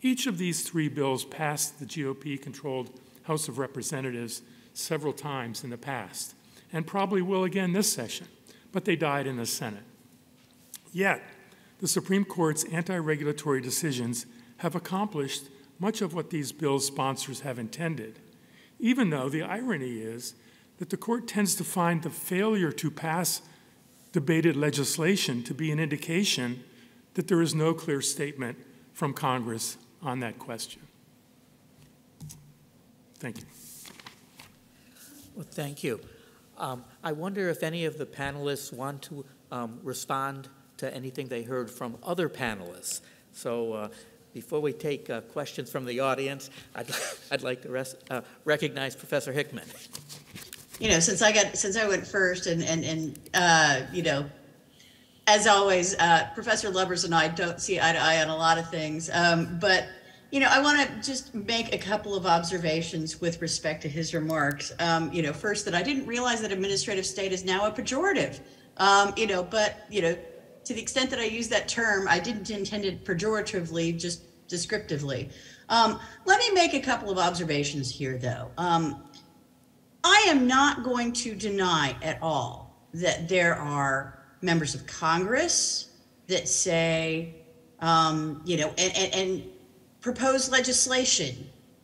S5: Each of these three bills passed the GOP controlled House of Representatives several times in the past, and probably will again this session, but they died in the Senate. Yet, the Supreme Court's anti regulatory decisions have accomplished much of what these bills' sponsors have intended, even though the irony is that the court tends to find the failure to pass debated legislation to be an indication that there is no clear statement from Congress on that question. Thank you.
S2: Well, thank you. Um, I wonder if any of the panelists want to um, respond to anything they heard from other panelists. So uh, before we take uh, questions from the audience, I'd, I'd like to res- uh, recognize Professor Hickman.
S3: You know, since I got since I went first, and and and uh, you know, as always, uh, Professor Lubbers and I don't see eye to eye on a lot of things. Um, but you know, I want to just make a couple of observations with respect to his remarks. Um, you know, first that I didn't realize that administrative state is now a pejorative. Um, you know, but you know, to the extent that I use that term, I didn't intend it pejoratively, just descriptively. Um, let me make a couple of observations here, though. Um, I am not going to deny at all that there are members of Congress that say, um, you know, and, and, and propose legislation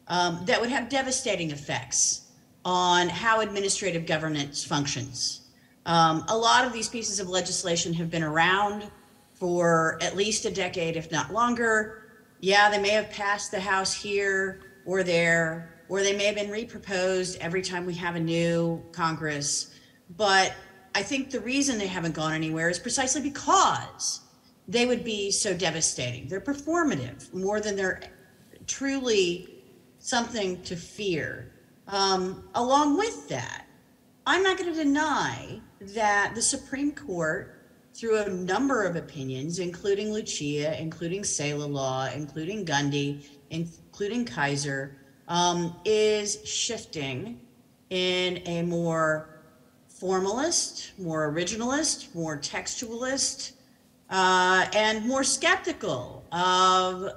S3: um, that would have devastating effects on how administrative governance functions. Um, a lot of these pieces of legislation have been around for at least a decade, if not longer. Yeah, they may have passed the House here or there, or they may have been reproposed every time we have a new Congress. But I think the reason they haven't gone anywhere is precisely because they would be so devastating. They're performative more than they're truly something to fear. Um, along with that, I'm not going to deny that the Supreme Court, through a number of opinions, including Lucia, including Seila Law, including Gundy, including Kisor, um, is shifting in a more formalist, more originalist, more textualist, uh, and more skeptical of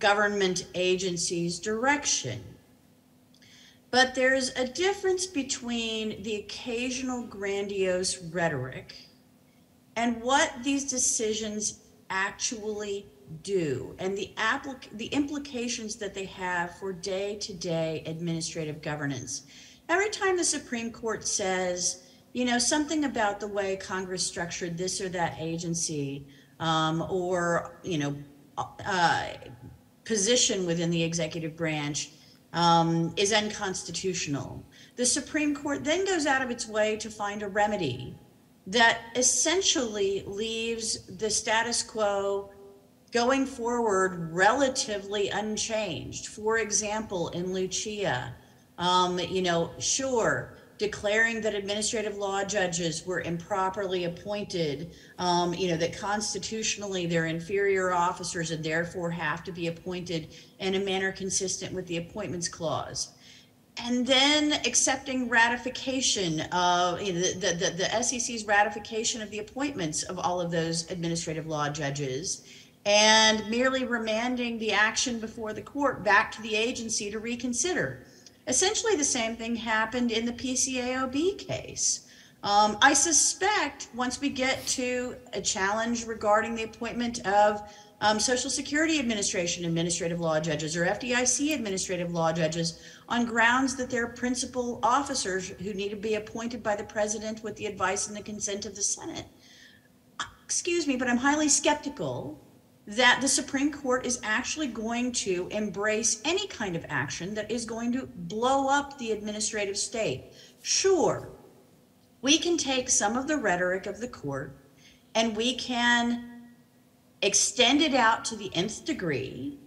S3: government agencies' direction. But there's a difference between the occasional grandiose rhetoric and what these decisions actually do and the applic- the implications that they have for day-to-day administrative governance. Every time the Supreme Court says, you know, something about the way Congress structured this or that agency, um, or you know, uh, position within the executive branch um, is unconstitutional. The Supreme Court then goes out of its way to find a remedy that essentially leaves the status quo going forward relatively unchanged. For example, in Lucia, um, you know, sure, declaring that administrative law judges were improperly appointed, um, you know, that constitutionally they're inferior officers and therefore have to be appointed in a manner consistent with the appointments clause. And then accepting ratification of you know, the, the, the SEC's ratification of the appointments of all of those administrative law judges and merely remanding the action before the court back to the agency to reconsider. Essentially, the same thing happened in the PCAOB case. Um, I suspect once we get to a challenge regarding the appointment of um, Social Security Administration administrative law judges or FDIC administrative law judges on grounds that they're principal officers who need to be appointed by the president with the advice and the consent of the Senate. Excuse me, but I'm highly skeptical that the Supreme Court is actually going to embrace any kind of action that is going to blow up the administrative state. Sure, we can take some of the rhetoric of the court and we can extend it out to the nth degree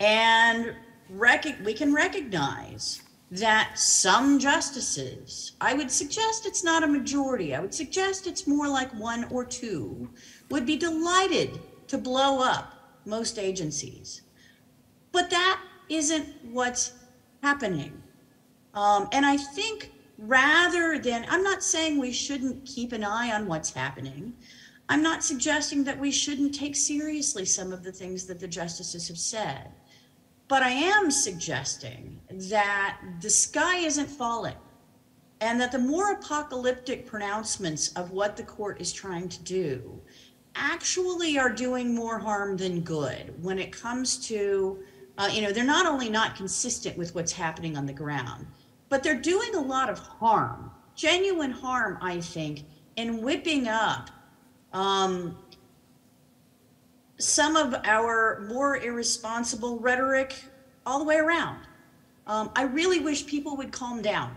S3: and rec- we can recognize that some justices, I would suggest it's not a majority, I would suggest it's more like one or two, would be delighted to blow up most agencies. But that isn't what's happening. Um, and I think rather than, I'm not saying we shouldn't keep an eye on what's happening. I'm not suggesting that we shouldn't take seriously some of the things that the justices have said. But I am suggesting that the sky isn't falling and that the more apocalyptic pronouncements of what the court is trying to do actually are doing more harm than good when it comes to, uh, you know, they're not only not consistent with what's happening on the ground, but they're doing a lot of harm, genuine harm, I think, in whipping up um, some of our more irresponsible rhetoric all the way around. Um, I really wish people would calm down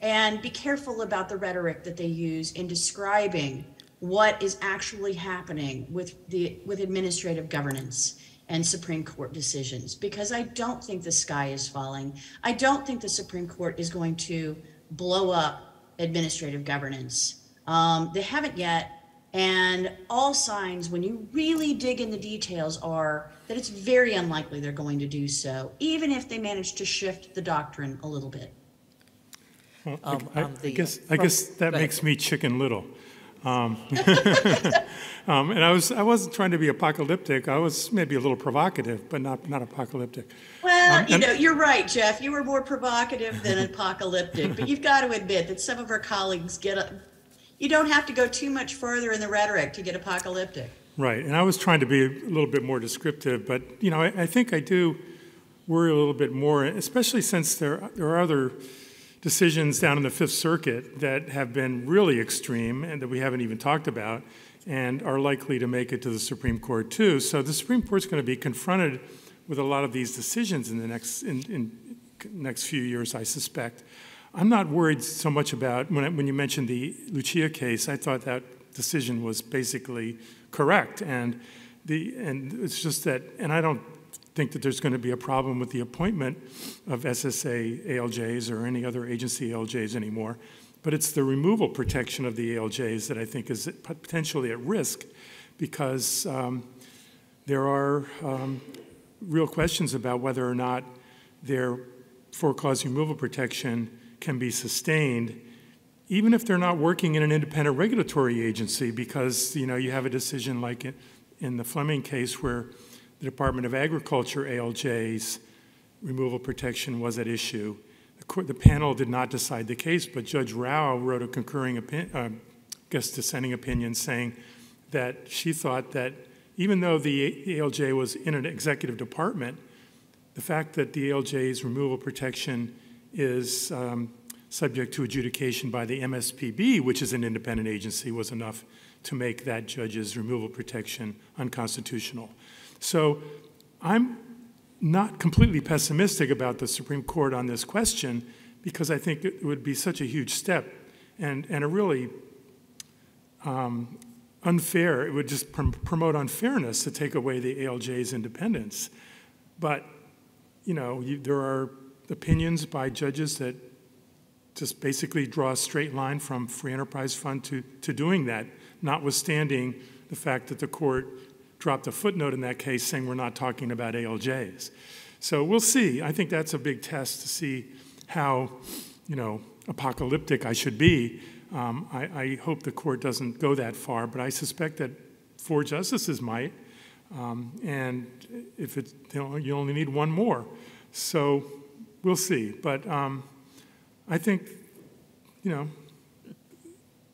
S3: and be careful about the rhetoric that they use in describing what is actually happening with the with administrative governance and Supreme Court decisions because I don't think the sky is falling. I don't think the Supreme Court is going to blow up administrative governance. Um, they haven't yet. And all signs, when you really dig in the details, are that it's very unlikely they're going to do so, even if they manage to shift the doctrine a little bit.
S5: Well,
S2: Um,
S5: I-
S2: on
S5: I
S2: the-
S5: guess, I guess that makes me chicken little. Um, um, And I was, I wasn't trying to be apocalyptic, I was maybe a little provocative, but not, not apocalyptic.
S3: Well,
S5: Um,
S3: you know, you're right, Jeff. You were more provocative than apocalyptic, but you've got to admit that some of our colleagues get a, you don't have to go too much further in the rhetoric to get apocalyptic.
S5: Right, and I was trying to be a little bit more descriptive, but, you know, I, I think I do worry a little bit more, especially since there, there are other decisions down in the Fifth Circuit that have been really extreme and that we haven't even talked about and are likely to make it to the Supreme Court too. So the Supreme Court's going to be confronted with a lot of these decisions in the next, in, in next few years, I suspect. I'm not worried so much about, when, I, when you mentioned the Lucia case, I thought that decision was basically correct. And, the, and it's just that, and I don't think that there's going to be a problem with the appointment of SSA ALJs or any other agency ALJs anymore. But it's the removal protection of the ALJs that I think is potentially at risk because um, there are um, real questions about whether or not their for-cause removal protection can be sustained, even if they're not working in an independent regulatory agency, because, you know, you have a decision like in, in the Fleming case where the Department of Agriculture ALJ's removal protection was at issue. The, court, the panel did not decide the case, but Judge Rao wrote a concurring, uh, guess dissenting opinion saying that she thought that even though the ALJ was in an executive department, the fact that the ALJ's removal protection is um, subject to adjudication by the MSPB, which is an independent agency, was enough to make that judge's removal protection unconstitutional. So I'm not completely pessimistic about the Supreme Court on this question because I think it would be such a huge step and, and a really um, unfair, it would just prom- promote unfairness to take away the ALJ's independence. But, you know, you, there are opinions by judges that just basically draw a straight line from free enterprise fund to, to doing that, notwithstanding the fact that the court dropped a footnote in that case saying we're not talking about ALJs. So we'll see. I think that's a big test to see how, you know, apocalyptic I should be. Um, I, I, hope the court doesn't go that far, but I suspect that four justices might. Um, and if it's, you, know, you only need one more. So we'll see. But um, I think, you know,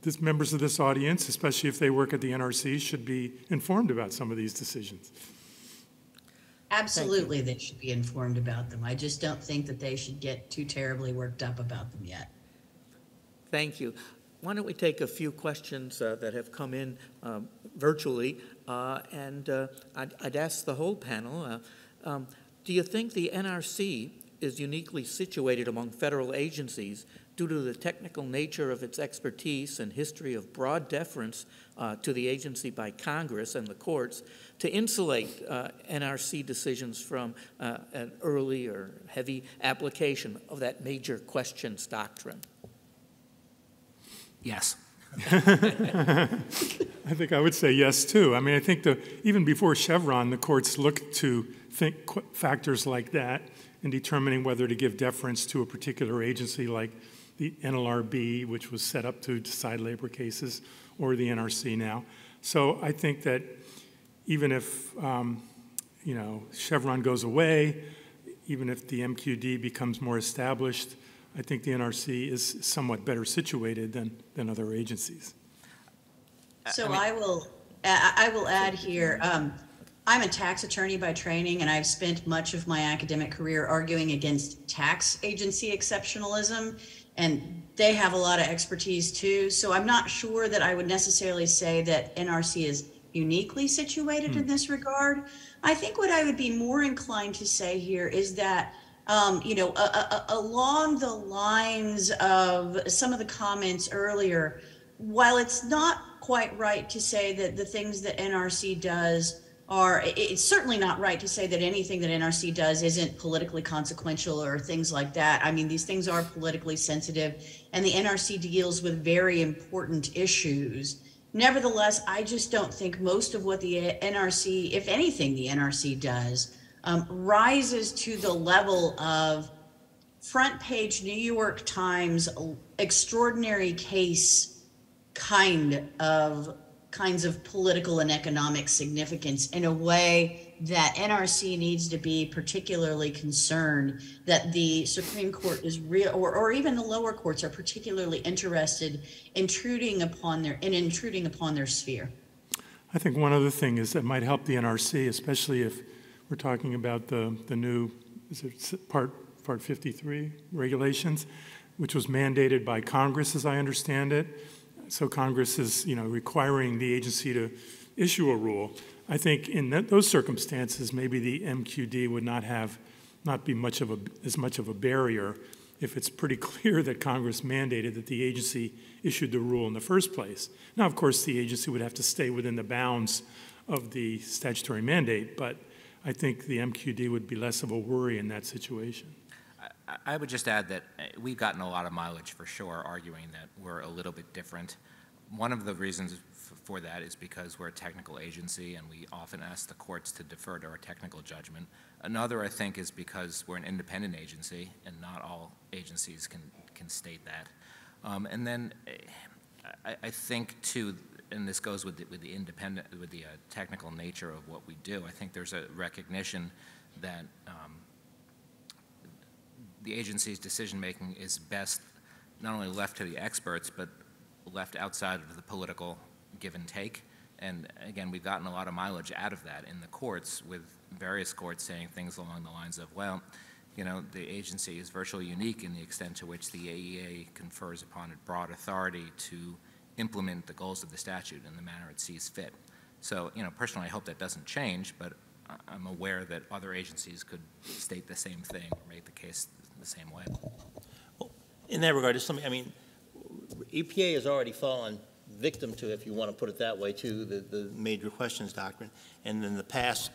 S5: this, members of this audience, especially if they work at the NRC, should be informed about some of these decisions.
S3: Absolutely, they should be informed about them. I just don't think that they should get too terribly worked up about them yet.
S2: Thank you. Why don't we take a few questions uh, that have come in um, virtually, uh, and uh, I'd, I'd, ask the whole panel, uh, um, do you think the NRC is uniquely situated among federal agencies due to the technical nature of its expertise and history of broad deference uh, to the agency by Congress and the courts to insulate uh, NRC decisions from uh, an early or heavy application of that major questions doctrine?
S4: Yes.
S5: I think I would say yes, too. I mean, I think the, even before Chevron, the courts looked to think qu- factors like that in determining whether to give deference to a particular agency like the NLRB, which was set up to decide labor cases, or the NRC now. So I think that even if, um, you know, Chevron goes away, even if the MQD becomes more established, I think the NRC is somewhat better situated than, than other agencies.
S3: So I will, I I will add here, um, I'm a tax attorney by training, and I've spent much of my academic career arguing against tax agency exceptionalism. And they have a lot of expertise too. So I'm not sure that I would necessarily say that NRC is uniquely situated in this regard. I think what I would be more inclined to say here is that um, you know, a, a- along the lines of some of the comments earlier, while it's not quite right to say that the things that NRC does are, it's certainly not right to say that anything that NRC does isn't politically consequential or things like that. I mean, these things are politically sensitive, and the NRC deals with very important issues. Nevertheless, I just don't think most of what the NRC, if anything, the NRC does, um, rises to the level of front page New York Times extraordinary case kind of kinds of political and economic significance in a way that NRC needs to be particularly concerned that the Supreme Court is real or, or even the lower courts are particularly interested intruding upon their in intruding upon their sphere.
S5: I think one other thing is that might help the NRC, especially if we're talking about the, the new, is it Part, Part 53 regulations, which was mandated by Congress, as I understand it. So Congress is, you know, requiring the agency to issue a rule. I think in that, those circumstances, maybe the MQD would not have, not be much of a, as much of a barrier if it's pretty clear that Congress mandated that the agency issued the rule in the first place. Now, of course, the agency would have to stay within the bounds of the statutory mandate, but I think the MQD would be less of a worry in that situation.
S4: I- would just add that uh, we've gotten a lot of mileage for sure, arguing that we're a little bit different. One of the reasons for that is because we're a technical agency and we often ask the courts to defer to our technical judgment. Another, I think, is because we're an independent agency and not all agencies can, can state that. Um, And then eh, I, I think too, and this goes with the, with the independent, with the uh, technical nature of what we do, I think there's a recognition that um, the agency's decision-making is best not only left to the experts, but left outside of the political give and take. And again, we've gotten a lot of mileage out of that in the courts, with various courts saying things along the lines of, well, you know, the agency is virtually unique in the extent to which the AEA confers upon it broad authority to implement the goals of the statute in the manner it sees fit. So, you know, personally, I hope that doesn't change, but I'm aware that other agencies could state the same thing, or make the case the same way.
S1: In that regard, me, I mean, EPA has already fallen victim to, if you want to put it that way, to the, the major questions doctrine. And in the past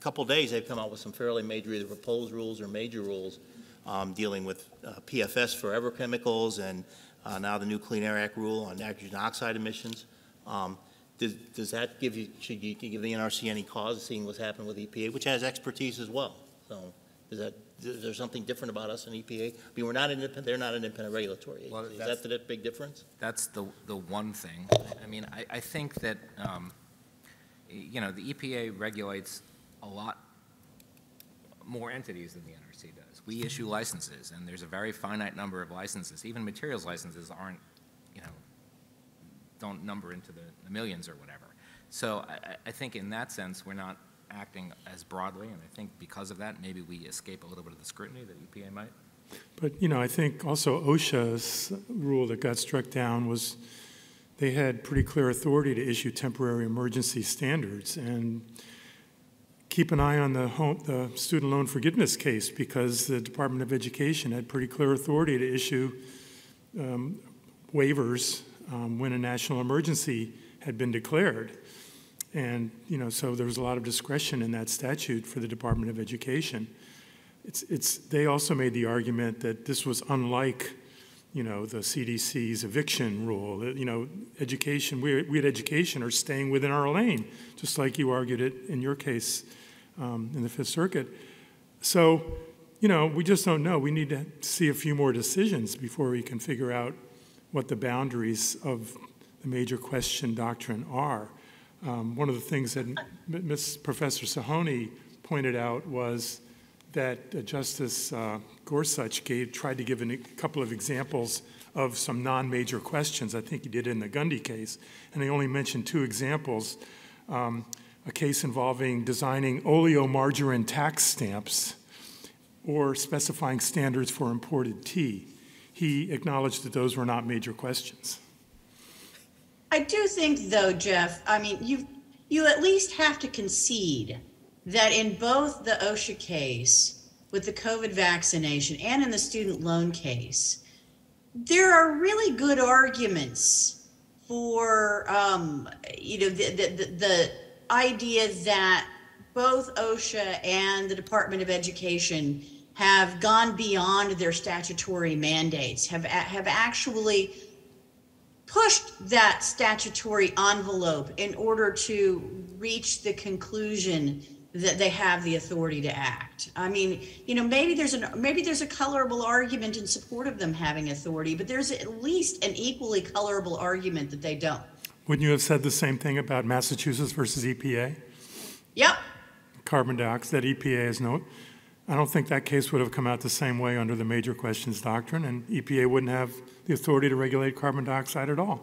S1: couple days, they've come out with some fairly major, either proposed rules or major rules um, dealing with uh, PFAS forever chemicals and uh, now the new Clean Air Act rule on nitrogen oxide emissions. Um, Does, does that give you, should you give the NRC any cause, seeing what's happened with EPA, which has expertise as well? So is that, is there something different about us and EPA? I mean, we're not independent, they're not an independent regulatory
S4: Well,
S1: agency. Is
S4: that's-
S1: that the big difference?
S4: That's the, the one thing. I mean, I, I think that, um, you know, the EPA regulates a lot more entities than the NRC does. We issue licenses, and there's a very finite number of licenses. Even materials licenses aren't, you know, don't number into the the millions or whatever. So I, I- I think in that sense, we're not acting as broadly, and I think because of that, maybe we escape a little bit of the scrutiny that EPA might.
S5: But, you know, I think also OSHA's rule that got struck down was, they had pretty clear authority to issue temporary emergency standards. And keep an eye on the home, the student loan forgiveness case, because the Department of Education had pretty clear authority to issue um, waivers um, when a national emergency had been declared. And, you know, so there was a lot of discretion in that statute for the Department of Education. It's, it's, they also made the argument that this was unlike, you know, the CDC's eviction rule, you know, education, we, we at education are staying within our lane, just like you argued it in your case um, in the Fifth Circuit. So, you know, we just don't know. We need to see a few more decisions before we can figure out what the boundaries of the major question doctrine are. Um, one of the things that Ms. Professor Sohoni pointed out was that Justice uh, Gorsuch gave, tried to give an- a couple of examples of some non-major questions. I think he did in the Gundy case, and he only mentioned two examples. Um, a case involving designing oleomargarine tax stamps or specifying standards for imported tea. He acknowledged that those were not major questions.
S3: I do think, though, Jeff, I mean, you you at least have to concede that in both the OSHA case with the COVID vaccination and in the student loan case, there are really good arguments for um, you know the, the, the, idea that both OSHA and the Department of Education have gone beyond their statutory mandates, have have actually pushed that statutory envelope in order to reach the conclusion that they have the authority to act. I mean, you know, maybe there's an maybe there's a colorable argument in support of them having authority, but there's at least an equally colorable argument that they don't.
S5: Wouldn't you have said the same thing about Massachusetts versus EPA?
S3: Yep.
S5: Carbon dioxide, that EPA is no, I don't think that case would have come out the same way under the major questions doctrine, and EPA wouldn't have the authority to regulate carbon dioxide at all.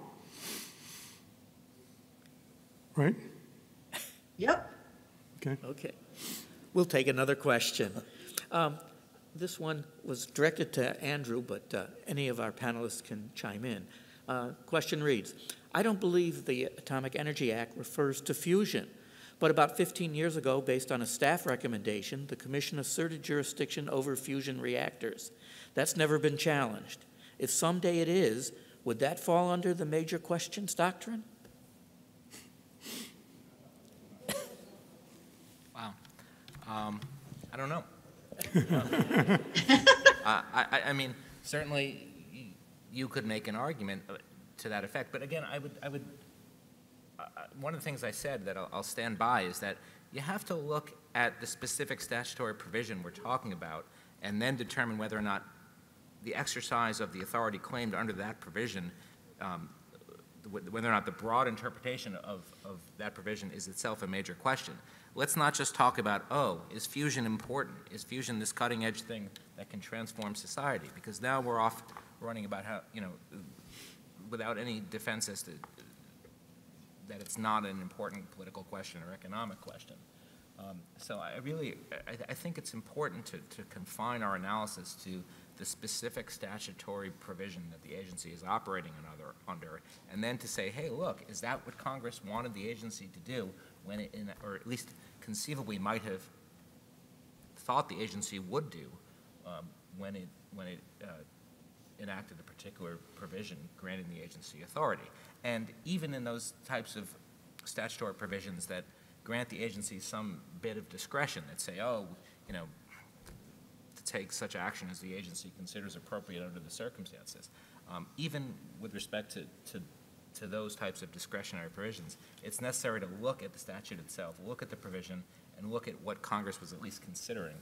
S5: Right?
S3: Yep.
S5: Okay.
S2: Okay. We'll take another question. Um, This one was directed to Andrew, but uh, any of our panelists can chime in. Uh, Question reads, I don't believe the Atomic Energy Act refers to fusion, but about 15 years ago, based on a staff recommendation, the commission asserted jurisdiction over fusion reactors. That's never been challenged. If someday it is, would that fall under the major questions doctrine?
S4: Wow. Um, I don't know. Uh, I, I, I mean, certainly, you could make an argument uh, to that effect, but again, I would, I would, one of the things I said that I'll, I'll stand by is that you have to look at the specific statutory provision we're talking about, and then determine whether or not the exercise of the authority claimed under that provision, um, whether or not the broad interpretation of, of that provision is itself a major question. Let's not just talk about, oh, is fusion important? Is fusion this cutting edge thing that can transform society? Because now we're off running about how, you know, without any defense as to that it's not an important political question or economic question. Um, so I really, I, I think it's important to, to confine our analysis to the specific statutory provision that the agency is operating another, under, and then to say, hey, look, is that what Congress wanted the agency to do when it, in, or at least conceivably might have thought the agency would do um, when it, when it uh, enacted a particular provision granting the agency authority. And even in those types of statutory provisions that grant the agency some bit of discretion, that say, oh, you know, to take such action as the agency considers appropriate under the circumstances. Um, even with respect to, to, to those types of discretionary provisions, it's necessary to look at the statute itself, look at the provision, and look at what Congress was at least considering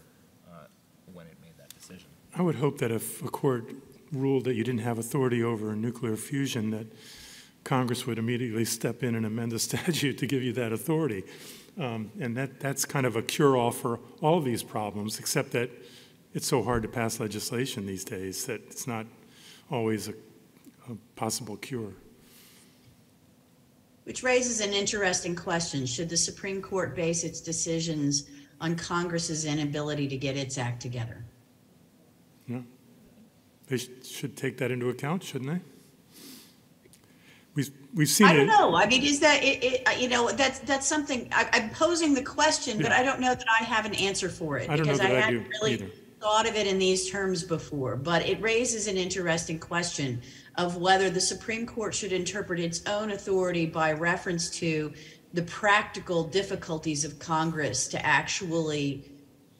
S4: uh, when it made that decision.
S5: I would hope that if a court ruled that you didn't have authority over nuclear fusion, that Congress would immediately step in and amend the statute to give you that authority. Um, and that, that's kind of a cure-all for all of these problems, except that it's so hard to pass legislation these days that it's not always a, a possible cure.
S3: Which raises an interesting question. Should the Supreme Court base its decisions on Congress's inability to get its act together?
S5: They sh- should take that into account, shouldn't they? We've, we've seen
S3: I don't know. I mean, is that, it, it, uh, you know, that's, that's something, I, I'm posing the question, but I don't know that I have an answer for it.
S5: I don't know
S3: Because
S5: that I
S3: hadn't really
S5: either.
S3: thought of it in these terms before, but it raises an interesting question of whether the Supreme Court should interpret its own authority by reference to the practical difficulties of Congress to actually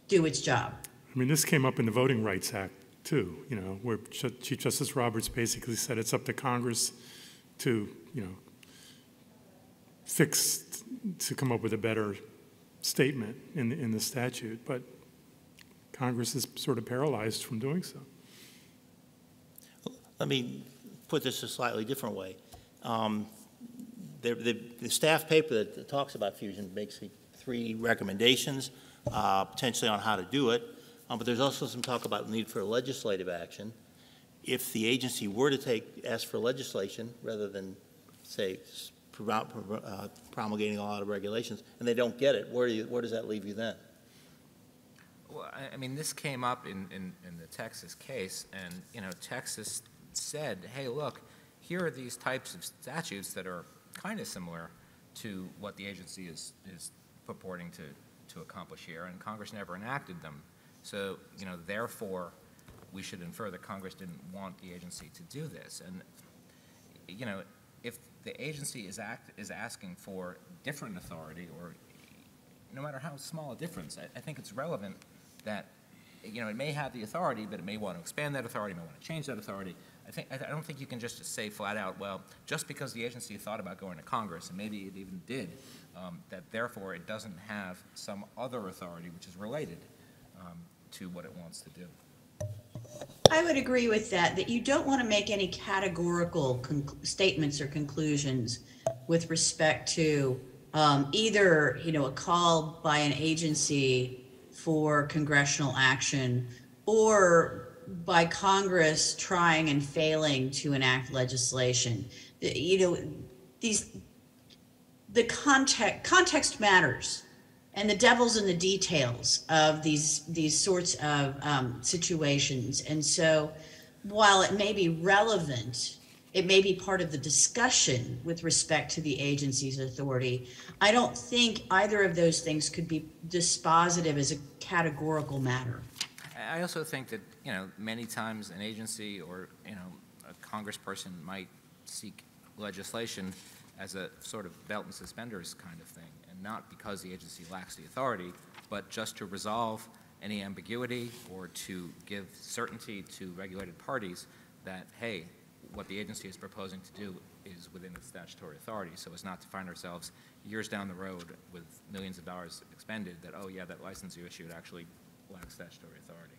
S3: do its job.
S5: I mean, this came up in the Voting Rights Act too, you know, where Chief Justice Roberts basically said it's up to Congress to, you know, fix, to come up with a better statement in, the- in the statute, but Congress is sort of paralyzed from doing so.
S1: Let me put this a slightly different way. Um, The, the, the staff paper that that talks about fusion makes three recommendations, uh, potentially on how to do it, Uh, but there's also some talk about the need for legislative action. If the agency were to take, ask for legislation, rather than, say, uh, promulgating a lot of regulations, and they don't get it, where do you, where does that leave you then?
S4: Well, I, I mean, this came up in, in, in the Texas case, and, you know, Texas said, hey, look, here are these types of statutes that are kind of similar to what the agency is, is purporting to, to accomplish here, and Congress never enacted them. So, you know, therefore, we should infer that Congress didn't want the agency to do this. And, you know, if the agency is act, is asking for different authority, or no matter how small a difference, I, I think it's relevant that, you know, it may have the authority, but it may want to expand that authority, may want to change that authority. I think, I I don't think you can just say flat out, well, just because the agency thought about going to Congress, and maybe it even did, um, that therefore it doesn't have some other authority which is related um, to what it wants to do.
S3: I would agree with that, that you don't want to make any categorical conc- statements or conclusions with respect to um, either, you know, a call by an agency for congressional action or by Congress trying and failing to enact legislation. You know, these, the context, context matters and the devil's in the details of these these sorts of um, situations. And so, while it may be relevant, it may be part of the discussion with respect to the agency's authority. I don't think either of those things could be dispositive as a categorical matter.
S4: I also think that, you know, many times an agency or, you know, a congressperson might seek legislation as a sort of belt and suspenders kind of thing, not because the agency lacks the authority, but just to resolve any ambiguity or to give certainty to regulated parties that, hey, what the agency is proposing to do is within its statutory authority, so as not to find ourselves years down the road with millions of dollars expended, that, oh, yeah, that license you issued actually lacks statutory authority.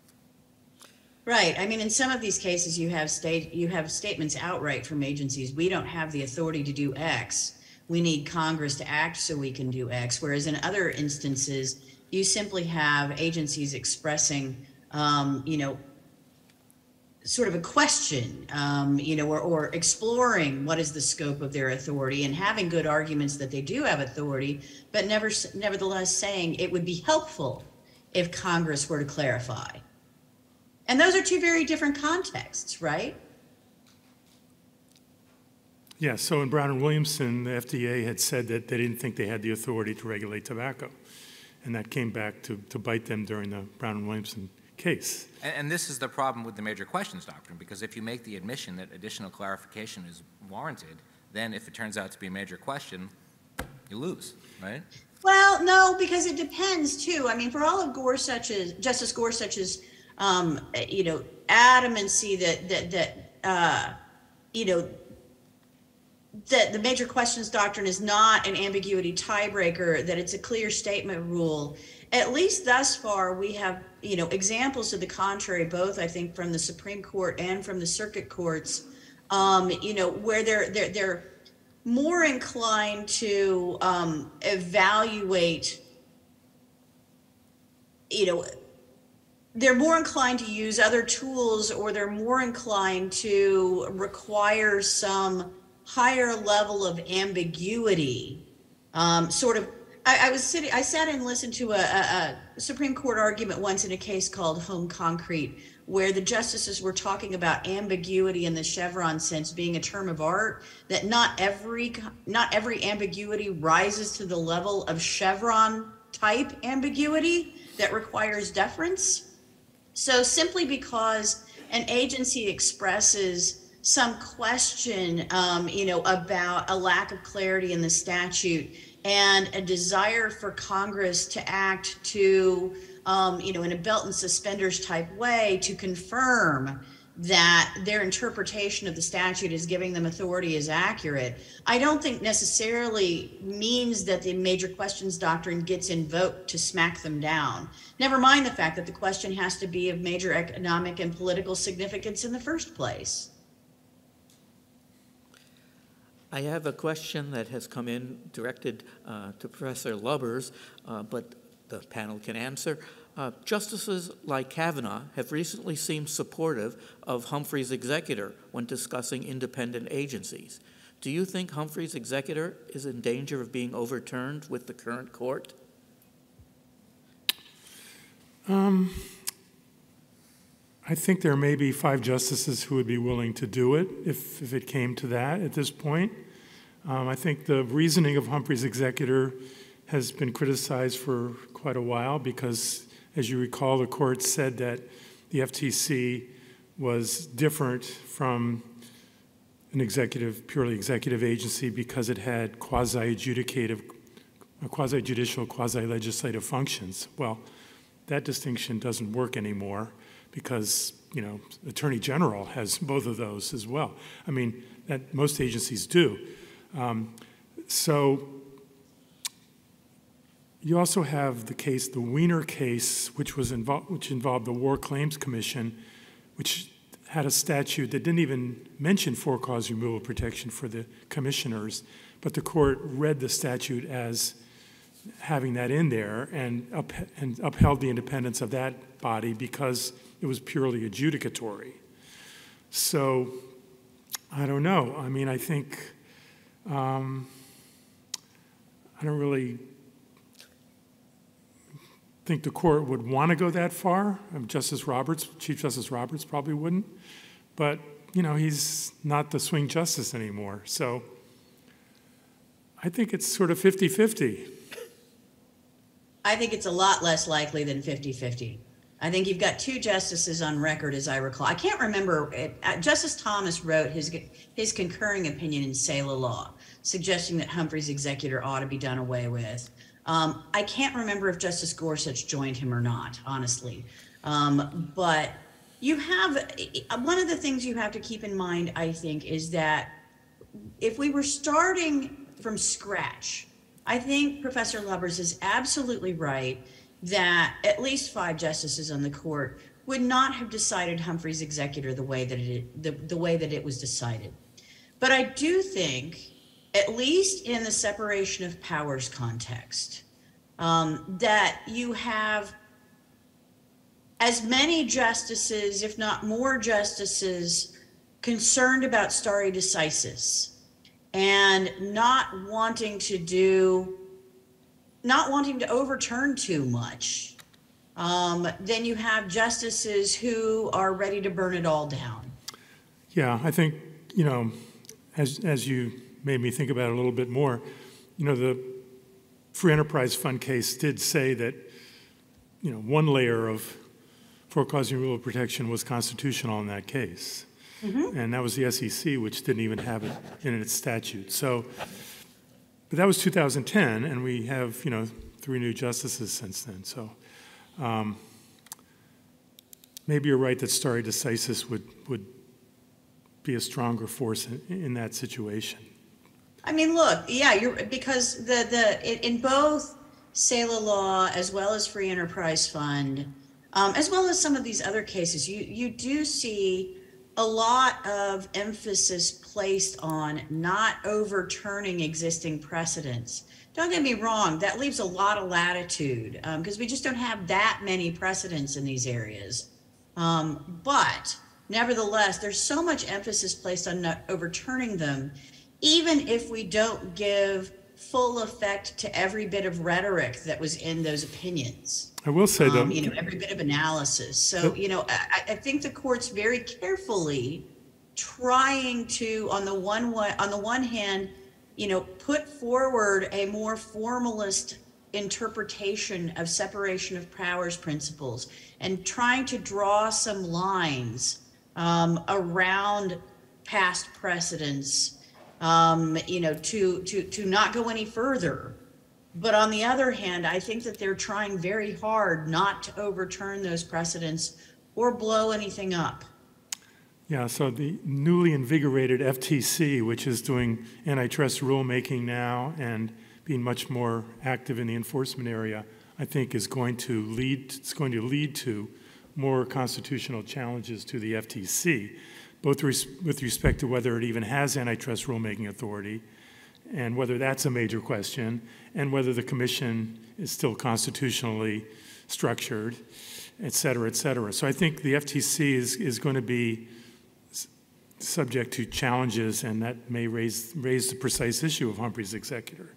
S3: Right. I mean, in some of these cases, you have state you have statements outright from agencies. We don't have the authority to do X. We need Congress to act so we can do X. Whereas in other instances, you simply have agencies expressing, um, you know, sort of a question, um, you know, or, or exploring what is the scope of their authority and having good arguments that they do have authority, but never, nevertheless saying it would be helpful if Congress were to clarify. And those are two very different contexts, right?
S5: Yeah, so in Brown and Williamson, the FDA had said that they didn't think they had the authority to regulate tobacco. And that came back to, to bite them during the Brown and Williamson case.
S4: And, and this is the problem with the major questions doctrine, because if you make the admission that additional clarification is warranted, then if it turns out to be a major question, you lose, right?
S3: Well, no, because it depends too. I mean, for all of Gorsuch's, Justice Gorsuch's, um, you know, adamancy that, that, that, uh, you know, that the major questions doctrine is not an ambiguity tiebreaker, that it's a clear statement rule. At least thus far, we have, you know, examples to the contrary, both I think from the Supreme Court and from the circuit courts, um, you know, where they're they're they're more inclined to um, evaluate, you know, they're more inclined to use other tools or they're more inclined to require some higher level of ambiguity. Um, sort of, I, I was sitting, I sat and listened to a, a, a Supreme Court argument once in a case called Home Concrete, where the justices were talking about ambiguity in the Chevron sense being a term of art, that not every not every ambiguity rises to the level of Chevron type ambiguity that requires deference. So simply because an agency expresses some question, um, you know, about a lack of clarity in the statute and a desire for Congress to act to, um, you know, in a belt and suspenders type way to confirm that their interpretation of the statute is giving them authority is accurate, I don't think necessarily means that the major questions doctrine gets invoked to smack them down. Never mind the fact that the question has to be of major economic and political significance in the first place.
S2: I have a question that has come in directed uh, to Professor Lubbers, uh, but the panel can answer. Uh, Justices like Kavanaugh have recently seemed supportive of Humphrey's executor when discussing independent agencies. Do you think Humphrey's executor is in danger of being overturned with the current court?
S5: Um, I think there may be five justices who would be willing to do it if, if it came to that at this point. Um, I think the reasoning of Humphrey's executor has been criticized for quite a while because, as you recall, the court said that the FTC was different from an executive, purely executive agency because it had quasi-adjudicative, quasi-judicial, quasi-legislative functions. Well, that distinction doesn't work anymore because, you know, Attorney General has both of those as well. I mean, that most agencies do. Um, so you also have the case, the Wiener case, which was involved, which involved the War Claims Commission, which had a statute that didn't even mention for-cause removal protection for the commissioners, but the court read the statute as having that in there and, up, and upheld the independence of that body because it was purely adjudicatory. So I don't know. I mean, I think um, I don't really think the court would want to go that far. Um, Justice Roberts, Chief Justice Roberts probably wouldn't. But, you know, he's not the swing justice anymore. So I think it's sort of 50 50.
S3: I think it's a lot less likely than 50 50. I think you've got two justices on record, as I recall. I can't remember. It, uh, Justice Thomas wrote his his concurring opinion in Seila Law, suggesting that Humphrey's executor ought to be done away with. Um, I can't remember if Justice Gorsuch joined him or not, honestly. Um, but you have uh, one of the things you have to keep in mind, I think, is that if we were starting from scratch, I think Professor Lubbers is absolutely right that at least five justices on the court would not have decided Humphrey's executor the way that it the, the way that it was decided. But I do think, at least in the separation of powers context, um, that you have as many justices, if not more justices, concerned about stare decisis and not wanting to do not wanting to overturn too much, um, then you have justices who are ready to burn it all down.
S5: Yeah, I think, you know, as, as you made me think about it a little bit more, you know, the Free Enterprise Fund case did say that, you know, one layer of for-cause rule of protection was constitutional in that case. Mm-hmm. And that was the SEC, which didn't even have it in its statute. So but that was 2010, and we have, you know, three new justices since then. So um, maybe you're right that stare decisis would, would be a stronger force in, in that situation.
S3: I mean, look, yeah, you're because the the in both Seila Law as well as Free Enterprise Fund, um, as well as some of these other cases, you you do see a lot of emphasis placed on not overturning existing precedents. Don't get me wrong, that leaves a lot of latitude because um, we just don't have that many precedents in these areas. Um, but nevertheless, there's so much emphasis placed on not overturning them, even if we don't give full effect to every bit of rhetoric that was in those opinions.
S5: I will say though,
S3: um, you know, every bit of analysis. So, you know, I, I think the court's very carefully trying to, on the one way, on the one hand, you know, put forward a more formalist interpretation of separation of powers principles and trying to draw some lines um, around past precedents, um, you know, to, to, to not go any further. But on the other hand, I think that they're trying very hard not to overturn those precedents or blow anything up.
S5: Yeah, so the newly invigorated FTC, which is doing antitrust rulemaking now and being much more active in the enforcement area, I think is going to lead, it's going to lead to more constitutional challenges to the FTC, both res- with respect to whether it even has antitrust rulemaking authority, and whether that's a major question, and whether the commission is still constitutionally structured, et cetera, et cetera. So I think the FTC is, is going to be subject to challenges, and that may raise, raise the precise issue of Humphrey's executor.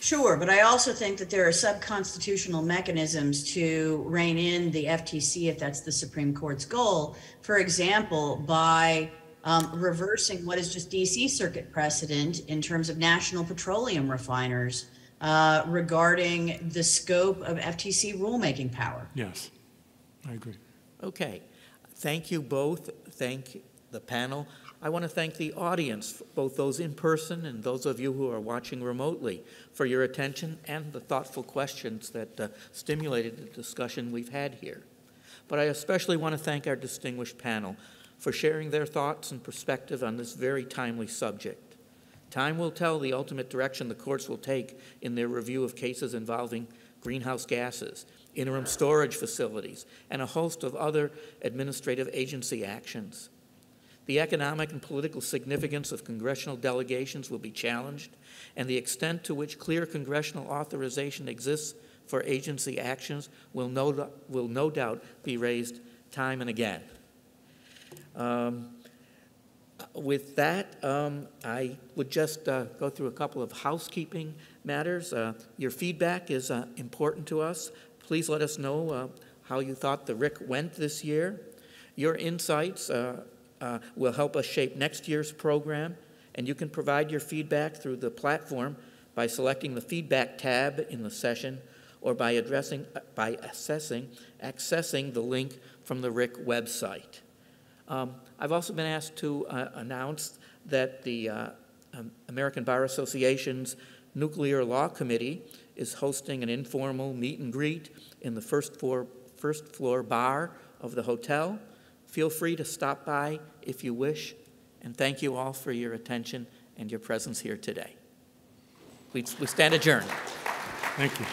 S3: Sure, but I also think that there are subconstitutional mechanisms to rein in the FTC if that's the Supreme Court's goal. For example, by um, reversing what is just DC Circuit precedent in terms of national petroleum refiners uh, regarding the scope of FTC rulemaking power.
S5: Yes, I agree.
S2: Okay. Thank you both. Thank the panel. I want to thank the audience, both those in person and those of you who are watching remotely, for your attention and the thoughtful questions that uh, stimulated the discussion we've had here. But I especially want to thank our distinguished panel for sharing their thoughts and perspective on this very timely subject. Time will tell the ultimate direction the courts will take in their review of cases involving greenhouse gases, interim storage facilities, and a host of other administrative agency actions. The economic and political significance of congressional delegations will be challenged, and the extent to which clear congressional authorization exists for agency actions will no, will no doubt be raised time and again. Um, with that, um, I would just uh, go through a couple of housekeeping matters. Uh, your feedback is uh, important to us. Please let us know uh, how you thought the RIC went this year. Your insights uh, will help us shape next year's program, and you can provide your feedback through the platform by selecting the feedback tab in the session or by addressing by assessing accessing the link from the RIC website. Um, I've also been asked to uh, announce that the uh, um, American Bar Association's Nuclear Law Committee is hosting an informal meet and greet in the first floor, first floor bar of the hotel. Feel free to stop by if you wish, and thank you all for your attention and your presence here today. We, we stand adjourned.
S5: Thank you.